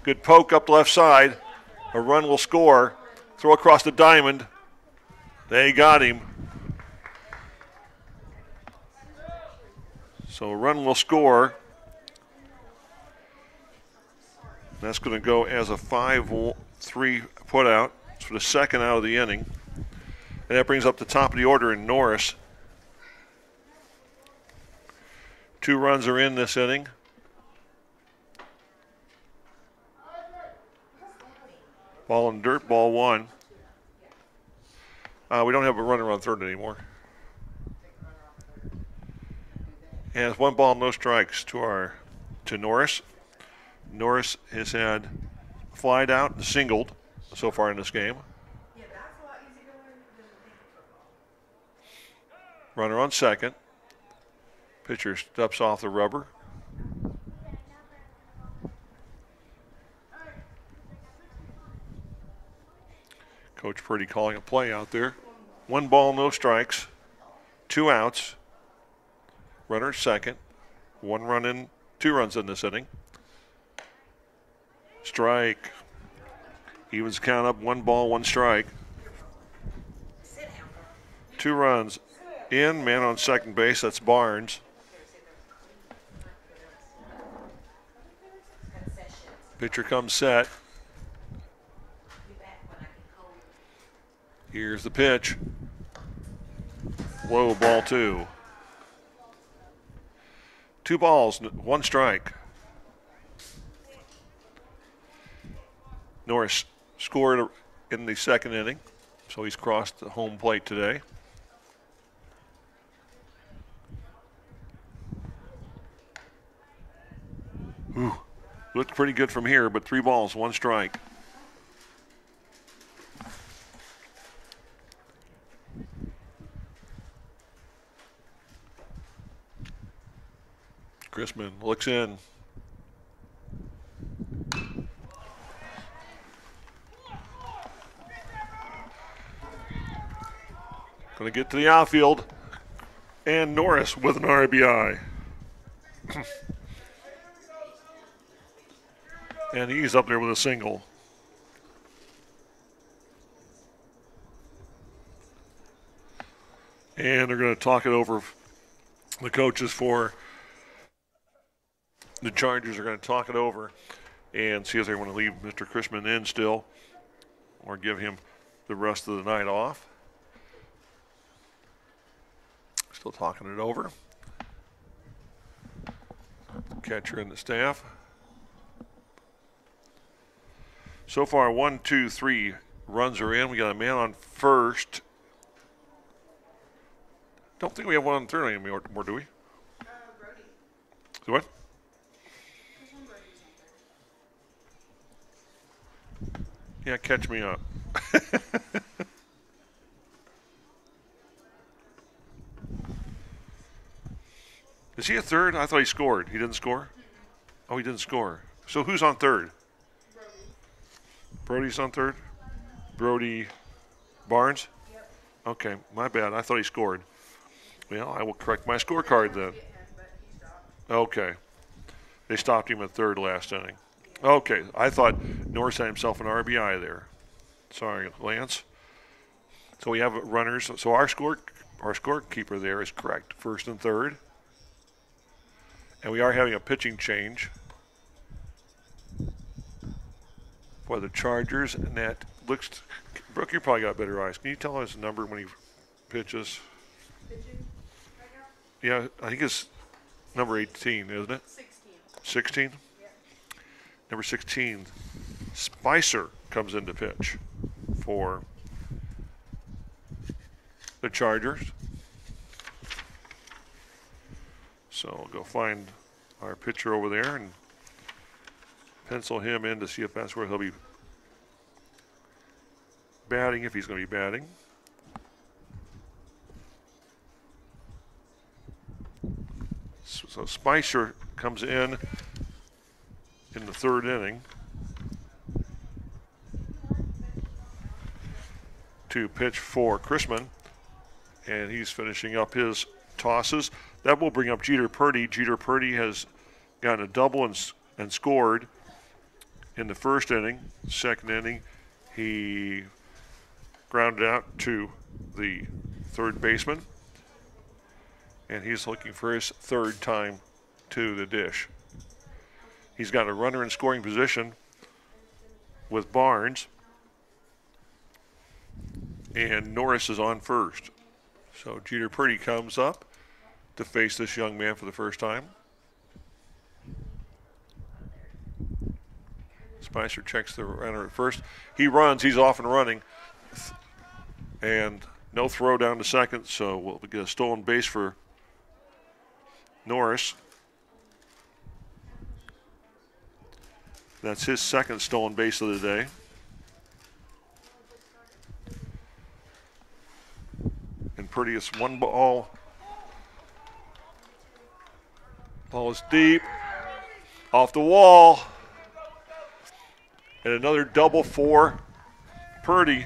Good poke up the left side. A run will score. Throw across the diamond. They got him. So a run will score. That's going to go as a 5 3 put out for the second out of the inning. And that brings up the top of the order in Norris. Two runs are in this inning. Ball and dirt, ball one. Uh, we don't have a runner on third anymore. And it's one ball, no strikes to our to Norris. Norris has had flied out and singled so far in this game. Runner on second. Pitcher steps off the rubber. Coach Purdy calling a play out there. One ball, no strikes. Two outs. Runner second. One run in, two runs in this inning. Strike. Evens count up one ball, one strike. Two runs in, man on second base. That's Barnes. Pitcher comes set. Here's the pitch. Whoa, ball two. Two balls, one strike. Norris scored in the second inning, so he's crossed the home plate today. Ooh, looked pretty good from here, but three balls, one strike. Chrisman looks in. Going to get to the outfield. And Norris with an RBI. and he's up there with a single. And they're going to talk it over. The coaches for the Chargers are going to talk it over and see if they want to leave Mr. Chrisman in still or give him the rest of the night off. Still talking it over. Catcher and the staff. So far, one, two, three runs are in. We got a man on first. Don't think we have one on third anymore, do we? Uh, Brody. What? Which one Brody's on third? Yeah, catch me up. Is he a third? I thought he scored. He didn't score? Oh, he didn't score. So who's on third? Brody. Brody's on third? Brody Barnes? Yep. Okay, my bad. I thought he scored. Well, I will correct my scorecard then. Get him, but he stopped. Okay. They stopped him at third last inning. Okay, I thought Norris had himself an RBI there. Sorry, Lance. So we have runners. So our score, our scorekeeper there is correct. First and third. And we are having a pitching change for the Chargers, and that looks. Brooke, you probably got better eyes. Can you tell us the number when he pitches? Pitching right now? Yeah, I think it's number 18, isn't it? 16. 16? Number 16, Spicer comes into pitch for the Chargers. So we'll go find our pitcher over there and pencil him in to see if that's where he'll be batting, if he's going to be batting. So Spicer comes in in the third inning to pitch for Chrisman, and he's finishing up his tosses. That will bring up Jeter Purdy. Jeter Purdy has gotten a double and, and scored in the first inning. Second inning, he grounded out to the third baseman, and he's looking for his third time to the dish. He's got a runner in scoring position with Barnes, and Norris is on first. So Jeter Purdy comes up to face this young man for the first time. Spicer checks the runner at first. He runs. He's off and running. And no throw down to second, so we'll get a stolen base for Norris. That's his second stolen base of the day. And is one ball. Ball is deep. Off the wall. And another double for Purdy.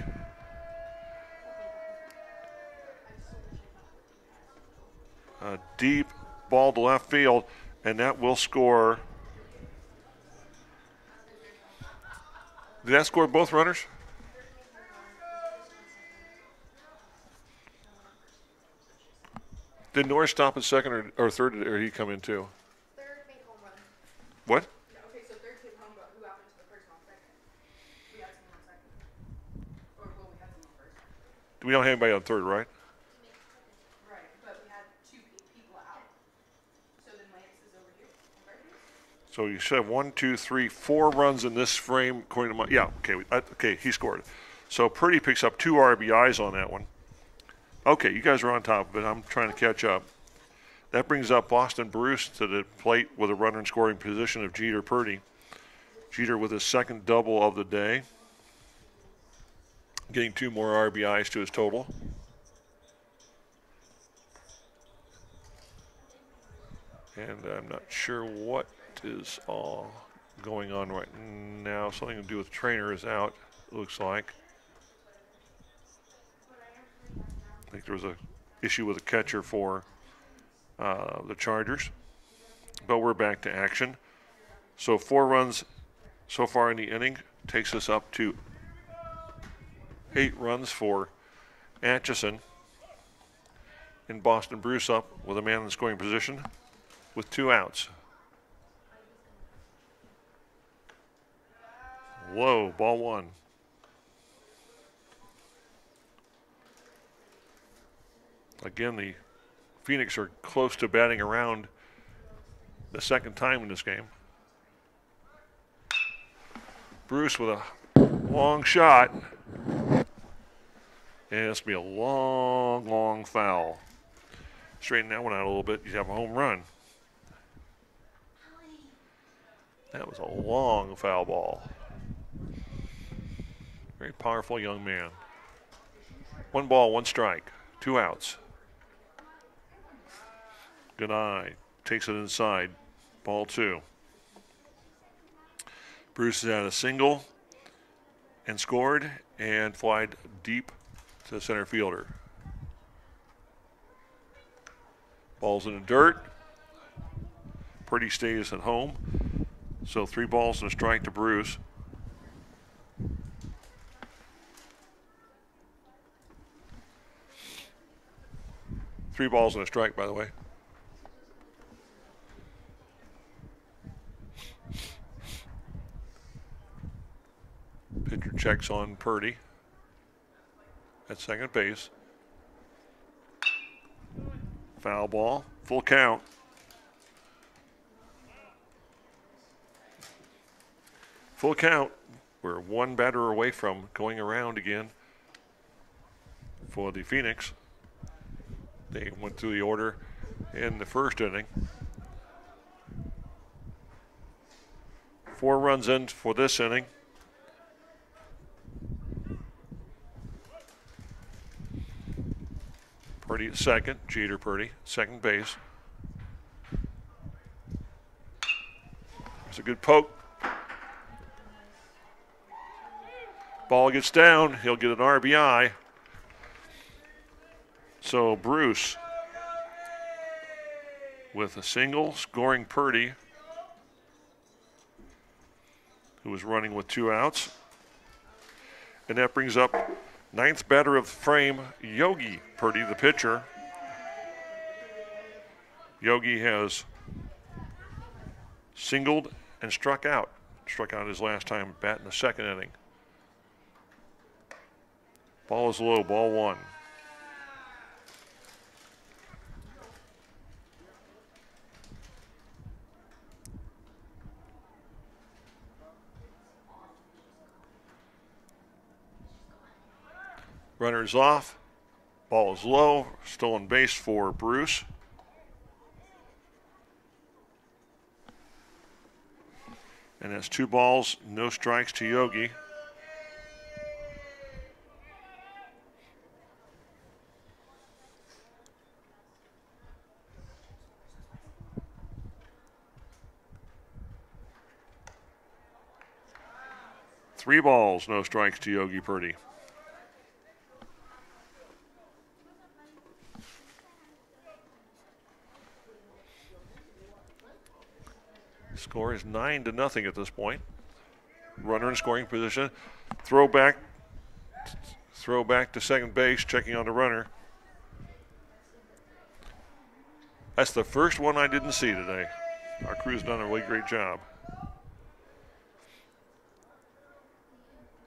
A deep ball to left field, and that will score. Did that score both runners? Did Norris stop at second or, or third, or did he come in too? Third made home run. What? Okay, so third came home, but who happened to the first on second? We had someone on second. Or, well, we had someone first. We don't have anybody on third? Right, but we had two pe- people out. So then Lance is over here. on third base? So you should have one, two, three, four runs in this frame, according to my. Yeah, okay, okay, he scored. So Purdy picks up two RBIs on that one. Okay, you guys are on top of it. I'm trying to catch up. That brings up Boston Bruce to the plate with a runner in scoring position of Jeter Purdy. Jeter with his second double of the day, getting two more RBIs to his total. And I'm not sure what is uh, going on right now. Something to do with trainer is out, it looks like. I think there was a issue with a catcher for uh, the Chargers. But we're back to action. So four runs so far in the inning takes us up to eight runs for Atchison. And Boston Bruce up with a man in scoring position with two outs. Whoa, ball one. Again, the Phoenix are close to batting around the second time in this game. Bruce with a long shot. And it's going to be a long, long foul. Straighten that one out a little bit. You have a home run. That was a long foul ball. Very powerful young man. One ball, one strike, two outs. Good eye. Takes it inside. Ball two. Bruce had a single and scored and flied deep to the center fielder. Ball's in the dirt. Purdy stays at home. So three balls and a strike to Bruce. Three balls and a strike, by the way. Pitcher checks on Purdy at second base. Foul ball, full count. Full count. We're one batter away from going around again for the Phoenix. They went through the order in the first inning. Four runs in for this inning. Purdy at second, Jeter Purdy, second base. It's a good poke. Ball gets down. He'll get an RBI. So Bruce with a single scoring Purdy, who was running with two outs. And that brings up ninth batter of the frame, Yogi Purdy, the pitcher. Yogi has singled and struck out. Struck out his last time bat in the second inning. Ball is low, ball one. Runner is off. Ball is low. Stolen base for Bruce. And that's two balls, no strikes to Yogi. Three balls, no strikes to Yogi Purdy. Score is nine to nothing at this point. Runner in scoring position. Throw back. Throw back to second base, checking on the runner. That's the first one I didn't see today. Our crew's done a really great job.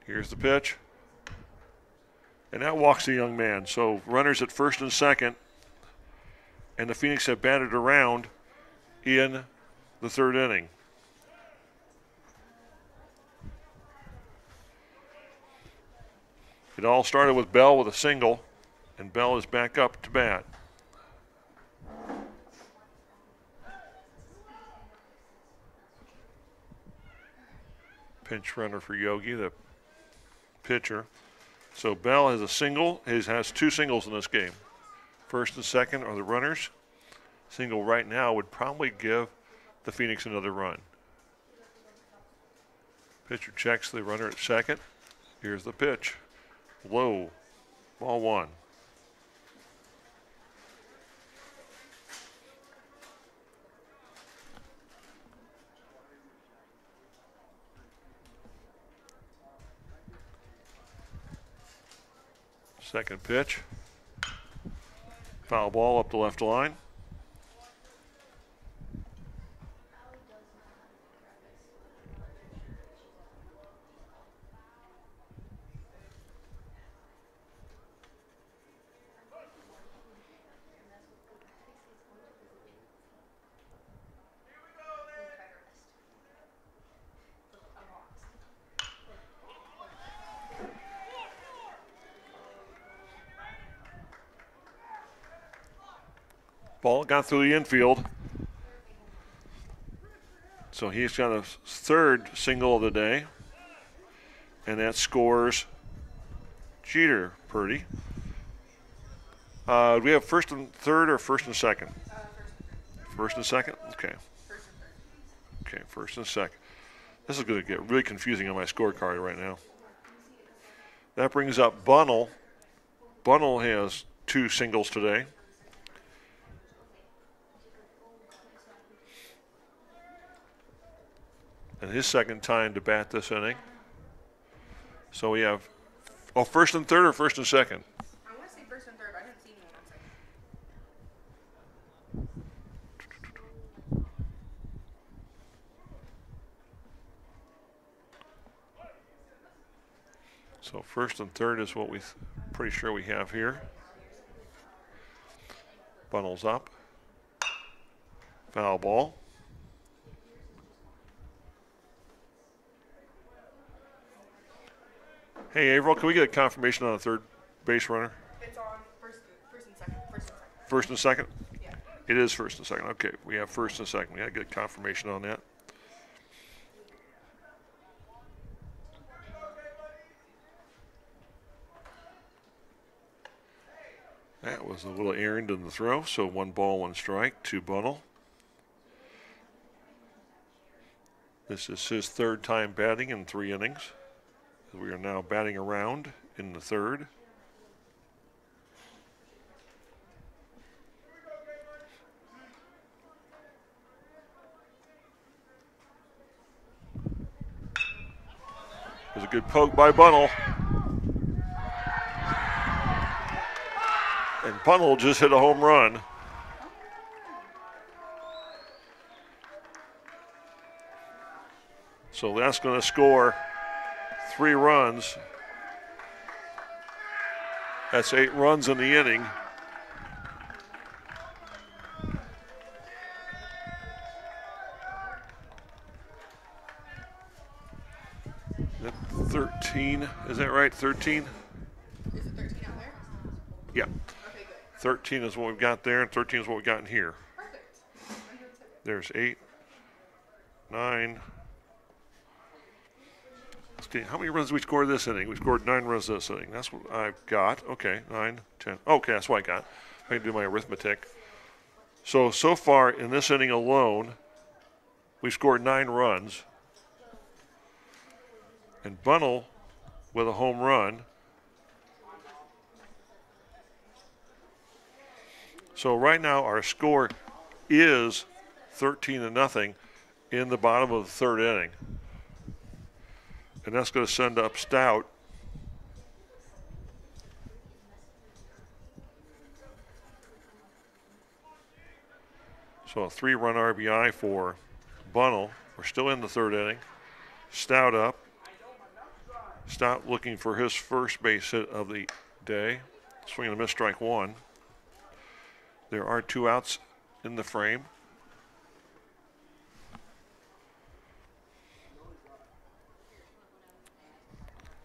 Here's the pitch. And that walks the young man. So runners at first and second. And the Phoenix have batted around in the third inning. It all started with Bell with a single, and Bell is back up to bat. Pinch runner for Yogi, the pitcher. So Bell has a single. He has two singles in this game. First and second are the runners. Single right now would probably give the Phoenix another run. Pitcher checks the runner at second. Here's the pitch. Low. Ball one. Second pitch. Foul ball up the left line. Got through the infield. So he's got a third single of the day. And that scores Jeter Purdy. Uh, do we have first and third or first and second? Uh, first, and second? Okay. first and third. Okay, first and second. This is going to get really confusing on my scorecard right now. That brings up Bunnell. Bunnell has two singles today. And his second time to bat this inning. So we have, oh, first and third or first and second? I want to say first and third. I didn't see anyone. So first and third is what we pretty sure we have here. Bunnell's up. Foul ball. Hey Averill, can we get a confirmation on a third base runner? It's on first, first and second. First and second. First and second? Yeah. It is first and second. Okay, we have first and second. We got to get confirmation on that. That was a little errand in the throw, so one ball, one strike to Bunnell. This is his third time batting in three innings. We are now batting around in the third. There's a good poke by Bunnell. And Bunnell just hit a home run. So that's going to score three runs. That's eight runs in the inning. That 13, is that right? 13? Is it 13 out there? Yeah. Okay, good. 13 is what we've got there, and 13 is what we've got in here. Perfect. I'm doing so good. There's eight, nine. Let's see, how many runs did we score this inning? We scored nine runs this inning. That's what I've got. Okay, nine, ten. Okay, that's what I got. I can do my arithmetic. So, so far in this inning alone, we scored nine runs. And Bunnell with a home run. So right now our score is 13 to nothing in the bottom of the third inning. And that's going to send up Stout. So a three run RBI for Bunnell. We're still in the third inning. Stout up. Stout looking for his first base hit of the day. Swing and a miss, strike one. There are two outs in the frame.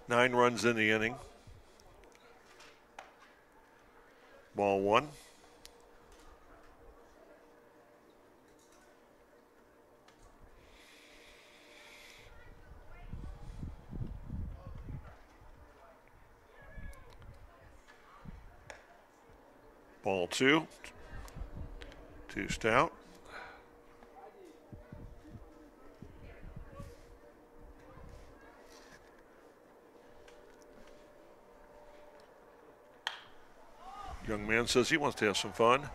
Nine runs in the inning. Ball one. Ball two. Two stout. Young man says he wants to have some fun.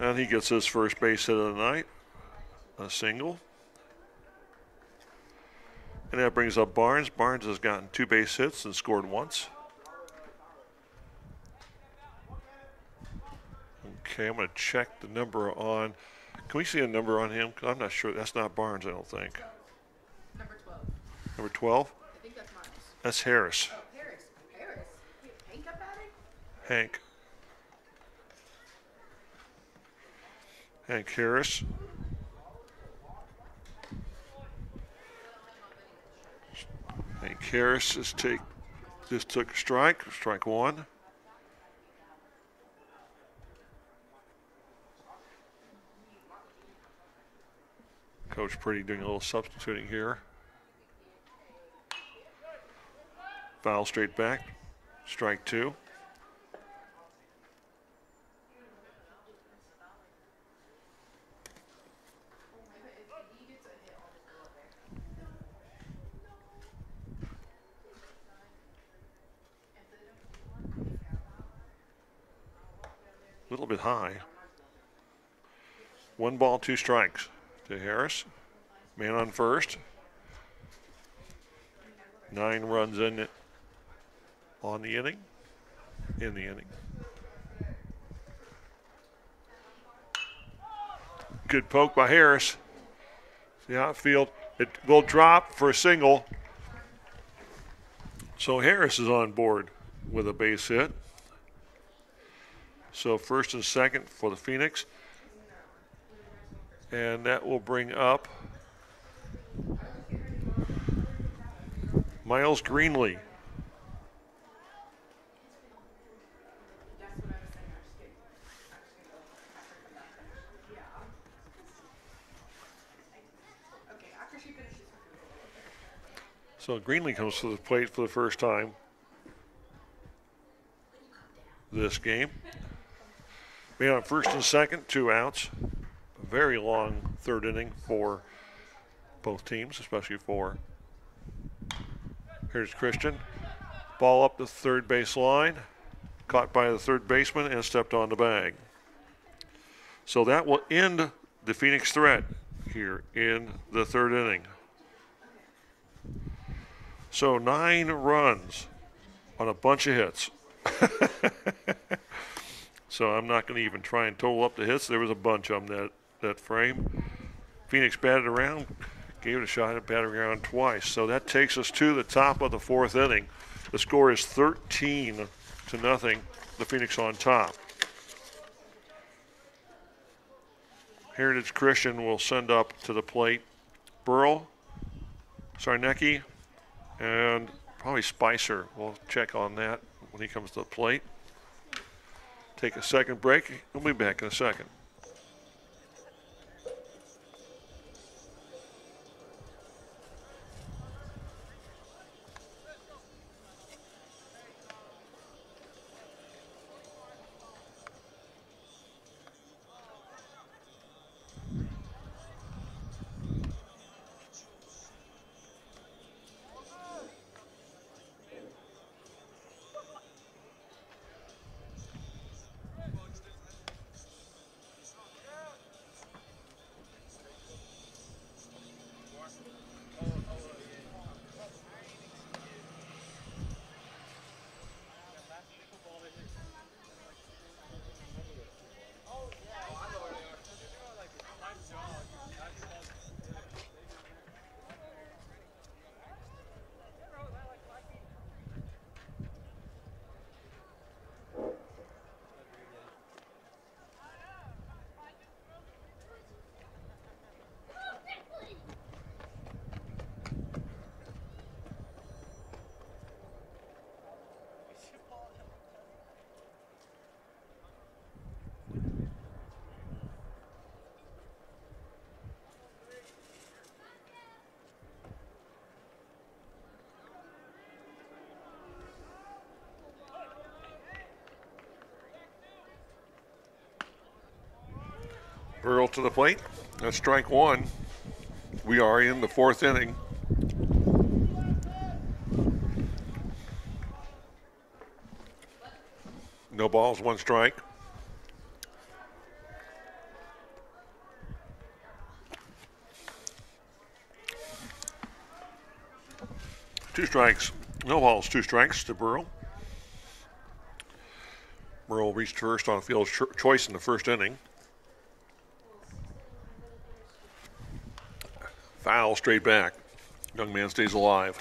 And he gets his first base hit of the night, a single. And that brings up Barnes. Barnes has gotten two base hits and scored once. Okay, I'm going to check the number on. Can we see a number on him? I'm not sure. That's not Barnes, I don't think. Number 12. I think that's Miles. That's Harris. Oh, Harris. Harris. Hank up at it? Hank. Hank Harris. Hank Harris just take just took a strike, strike one. Coach Purdy doing a little substituting here. Foul straight back, strike two. A little bit high. One ball, two strikes to Harris. Man on first. Nine runs in it on the inning. In the inning. Good poke by Harris. The outfield. It will drop for a single. So Harris is on board with a base hit. So first and second for the Phoenix. And that will bring up Miles Greenlee. That's what I was saying. I just get. I just get after come back. Yeah. Okay, after she finishes her food. So Greenlee comes to the plate for the first time this game. Man on first and second, two outs. A very long third inning for both teams, especially for Heritage Christian. Ball up the third base line, caught by the third baseman and stepped on the bag. So that will end the Phoenix threat here in the third inning. So nine runs on a bunch of hits. so I'm not going to even try and total up the hits. There was a bunch them that, that frame. Phoenix batted around, gave it a shot at batting around twice. So that takes us to the top of the fourth inning. The score is 13 to nothing. The Phoenix on top. Heritage Christian will send up to the plate Burl, Sarnecki, and probably Spicer. We'll check on that when he comes to the plate. Take a second break. We'll be back in a second. Burl to the plate. That's strike one. We are in the fourth inning. No balls, one strike. Two strikes. No balls, two strikes to Burl. Burl reached first on a field choice in the first inning. Foul straight back. Young man stays alive.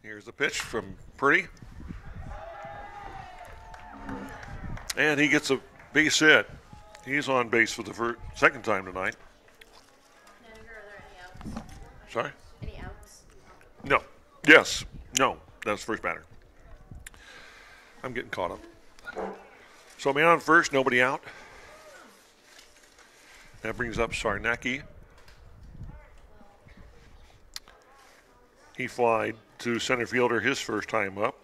Here's the pitch from Purdy. And he gets a base hit. He's on base for the first, second time tonight. Sorry? Any outs? No. Yes. No. That's the first batter. I'm getting caught up. So man on first, nobody out. That brings up Sarnecki. He flied to center fielder his first time up.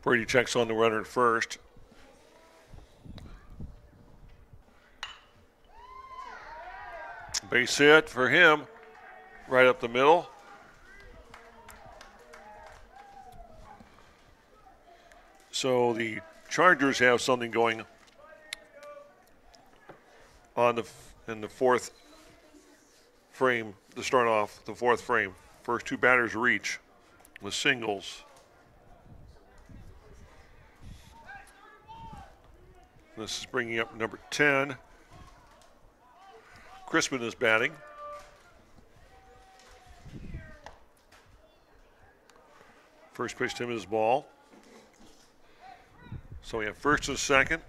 Purdy checks on the runner at first. Base hit for him, right up the middle. So the Chargers have something going on the in the fourth frame to start off the fourth frame. First two batters reach with singles. This is bringing up number 10. Crispin is batting. First pitch to him is ball. So we have first and second.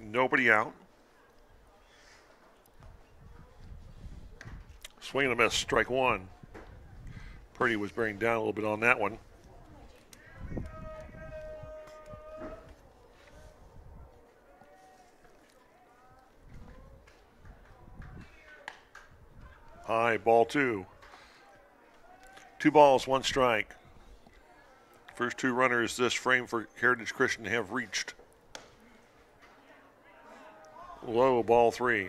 Nobody out. Swing and a miss, strike one. Purdy was bearing down a little bit on that one. High, ball two. Two balls, one strike. First two runners this frame for Heritage Christian have reached. Low, ball three.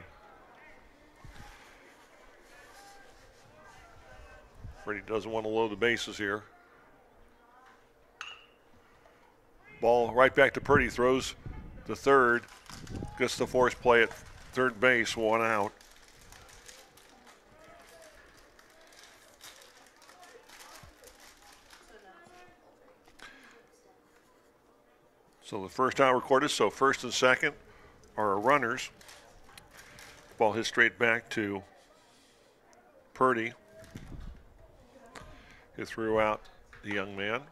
Freddie doesn't want to load the bases here. Ball right back to Purdy. Throws the third. Gets the force play at third base. One out. So the first out recorded. So first and second are our runners. Ball hits straight back to Purdy. He threw out the young man.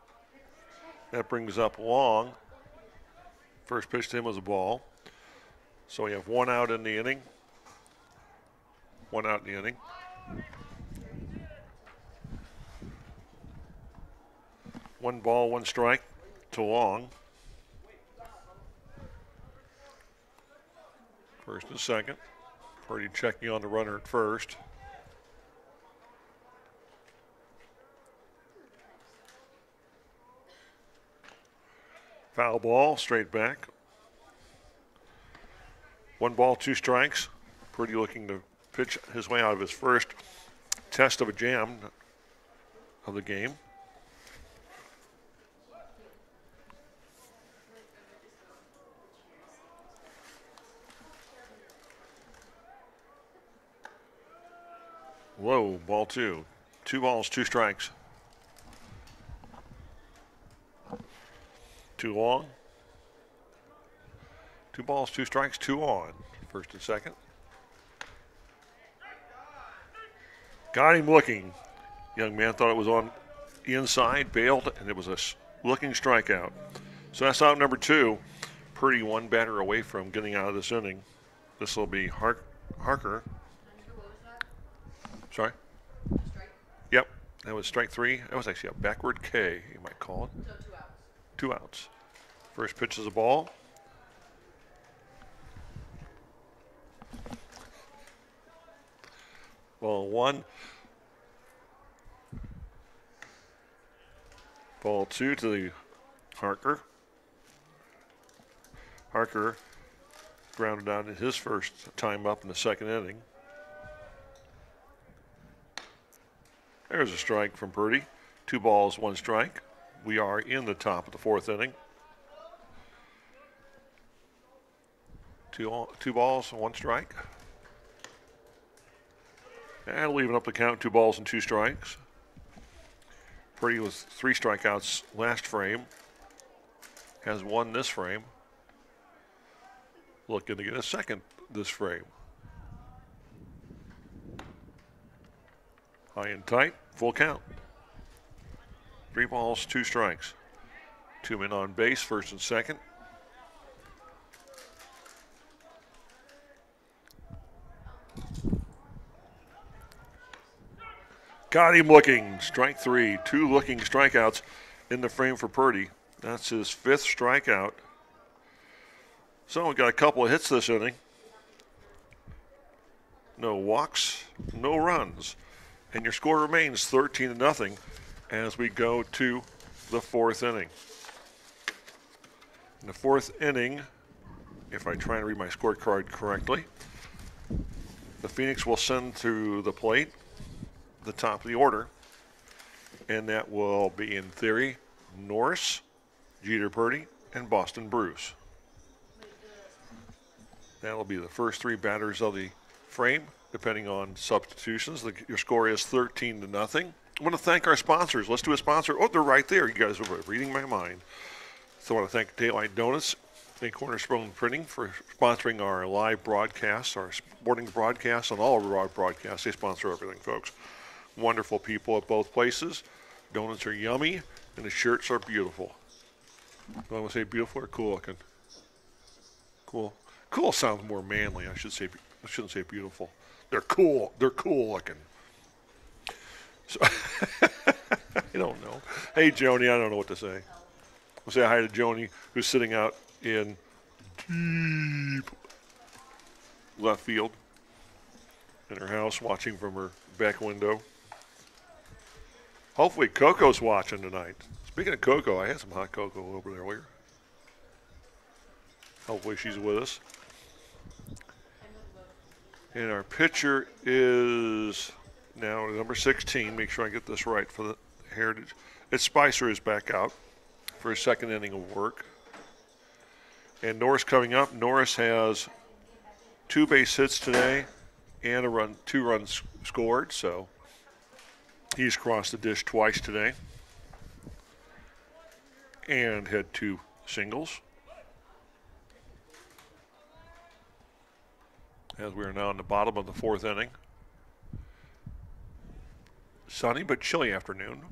That brings up Long. First pitch to him was a ball. So we have one out in the inning. One out in the inning. One ball, one strike to Long. First and second. Purdy checking on the runner at first. Foul ball, straight back. One ball, two strikes. Purdy looking to pitch his way out of his first test of a jam of the game. Whoa, ball two. Two balls, two strikes. Two long. Two balls, two strikes, two on. First and second. Got him looking. Young man thought it was on inside, bailed, and it was a looking strikeout. So that's out number two. Purdy one batter away from getting out of this inning. This will be Hark- Harker. Sorry? Yep, that was strike three. That was actually a backward K, you might call it. So two outs. Two outs. First pitch is a ball. Ball one. Ball two to the Harker. Harker grounded out in his first time up in the second inning. There's a strike from Purdy. Two balls, one strike. We are in the top of the fourth inning. Two, two balls, one strike. And leaving up the count, two balls and two strikes. Purdy with three strikeouts last frame. Has one this frame. Looking to get a second this frame. High and tight, full count. Three balls, two strikes. Two men on base, first and second. Got him looking. Strike three. Two looking strikeouts in the frame for Purdy. That's his fifth strikeout. So we got a couple of hits this inning. No walks, no runs. And your score remains 13 to nothing as we go to the fourth inning. In the fourth inning, if I try and read my scorecard correctly, the Phoenix will send to the plate the top of the order, and that will be, in theory, Norris, Jeter Purdy, and Boston Bruce. That'll be the first three batters of the frame, depending on substitutions. The, your score is 13 to nothing. I want to thank our sponsors. Let's do a sponsor. Oh, they're right there. You guys are reading my mind. So I want to thank Daylight Donuts and Cornerstone Printing for sponsoring our live broadcasts, our sporting broadcasts, and all of our broadcasts. They sponsor everything, folks. Wonderful people at both places. Donuts are yummy, and the shirts are beautiful. Do I want to say beautiful or cool looking? Cool. Cool sounds more manly. I should say. I shouldn't say beautiful. They're cool. They're cool looking. So I don't know. Hey, Joni, I don't know what to say. We'll say hi to Joni, who's sitting out in deep left field. in her house watching from her back window. Hopefully, Coco's watching tonight. Speaking of Coco, I had some hot cocoa over there earlier. Hopefully, she's with us. And our pitcher is now number 16. Make sure I get this right for the Heritage. It's Spicer is back out for his second inning of work. And Norris coming up. Norris has two base hits today and a run, two runs scored. So he's crossed the dish twice today and had two singles. As we are now in the bottom of the fourth inning. Sunny but chilly afternoon.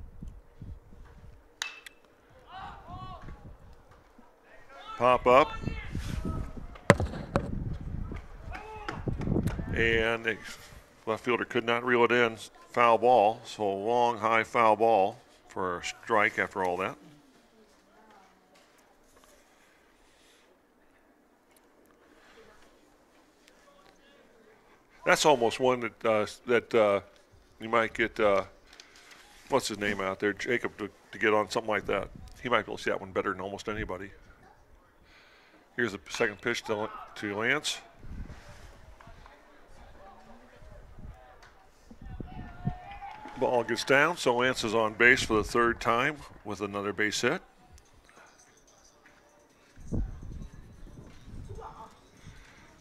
Pop up. And the left fielder could not reel it in. Foul ball. So a long, high foul ball for a strike after all that. That's almost one that uh, that uh, you might get. Uh, what's his name out there, Jacob, to, to get on something like that. He might be able to see that one better than almost anybody. Here's the second pitch to, to Lance. Ball gets down, so Lance is on base for the third time with another base hit.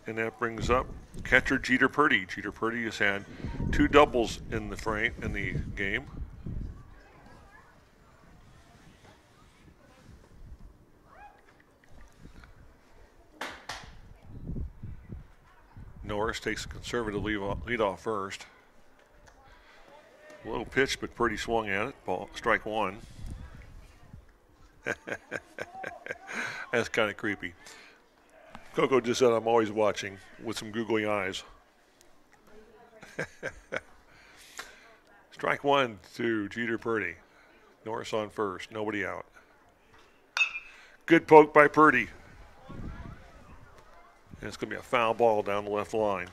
And that brings up catcher Jeter Purdy. Jeter Purdy has had two doubles in the frame in the game. Norris takes a conservative lead off, first. Low pitch, but Purdy swung at it. Ball, strike one. That's kind of creepy. Coco just said, I'm always watching with some googly eyes. Strike one to Jeter Purdy. Norris on first, nobody out. Good poke by Purdy. And it's going to be a foul ball down the left line.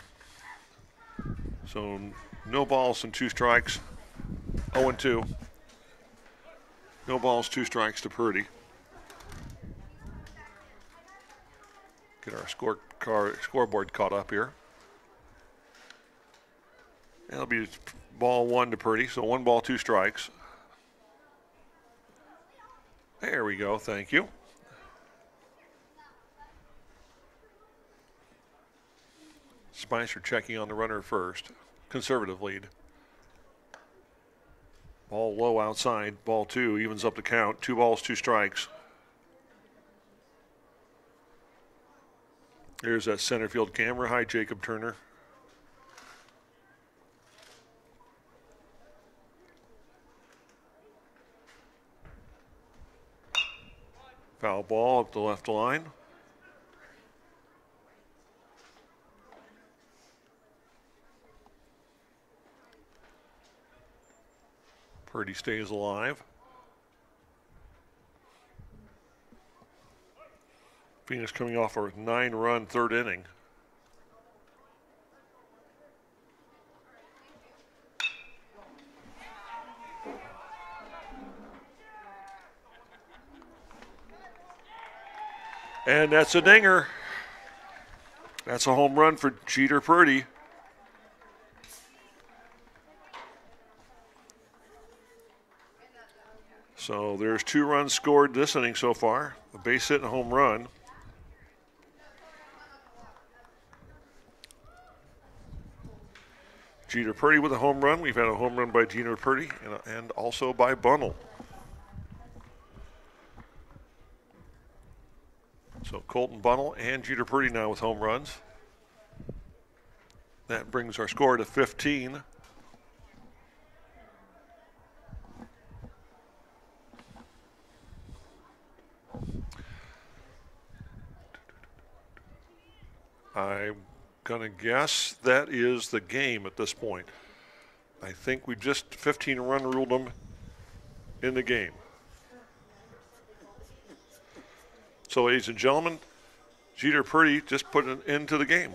So no balls and two strikes. 0 2. No balls, two strikes to Purdy. Get our score car, scoreboard caught up here. That'll be ball one to Purdy, so one ball, two strikes. There we go, thank you. Spicer checking on the runner first. Conservative lead. Ball low outside. Ball two evens up the count. Two balls, two strikes. There's that center field camera. Hi, Jacob Turner. Foul ball up the left line. Purdy stays alive. Phoenix coming off a nine run third inning. And that's a dinger. That's a home run for Jeter Purdy. So there's two runs scored this inning so far a base hit and a home run. Jeter Purdy with a home run. We've had a home run by Jeter Purdy and, and also by Bunnell. So Colton Bunnell and Jeter Purdy now with home runs. That brings our score to 15. I'm going to guess that is the game at this point. I think we just 15 run ruled them in the game. So, ladies and gentlemen, Jeter Purdy just put an end to the game.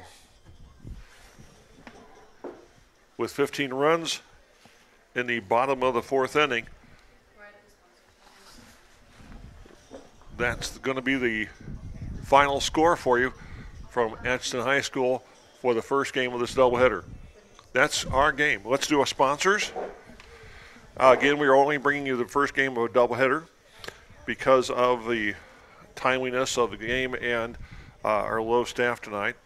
with 15 runs in the bottom of the fourth inning. That's going to be the final score for you from Atchison High School for the first game of this doubleheader. That's our game. Let's do our sponsors. Uh, again, we are only bringing you the first game of a doubleheader because of the timeliness of the game and uh, our low staff tonight.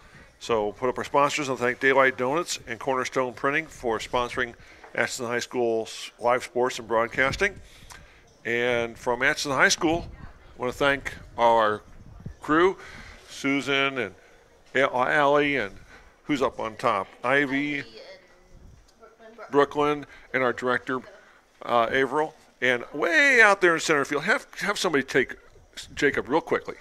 So put up our sponsors and thank Daylight Donuts and Cornerstone Printing for sponsoring Atchison High School's live sports and broadcasting. And from Atchison High School, I want to thank our crew, Susan and Allie and who's up on top? Ivy, Brooklyn, and our director, uh, Averill. And way out there in center field, have, have somebody take Jacob real quickly.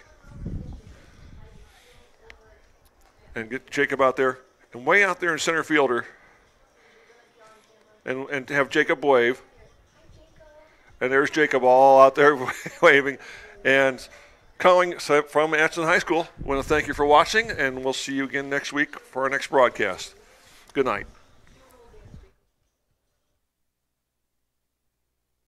And get Jacob out there. And way out there in center fielder. And, and have Jacob wave. And there's Jacob all out there waving. And calling from Atchison High School, I want to thank you for watching, and we'll see you again next week for our next broadcast. Good night.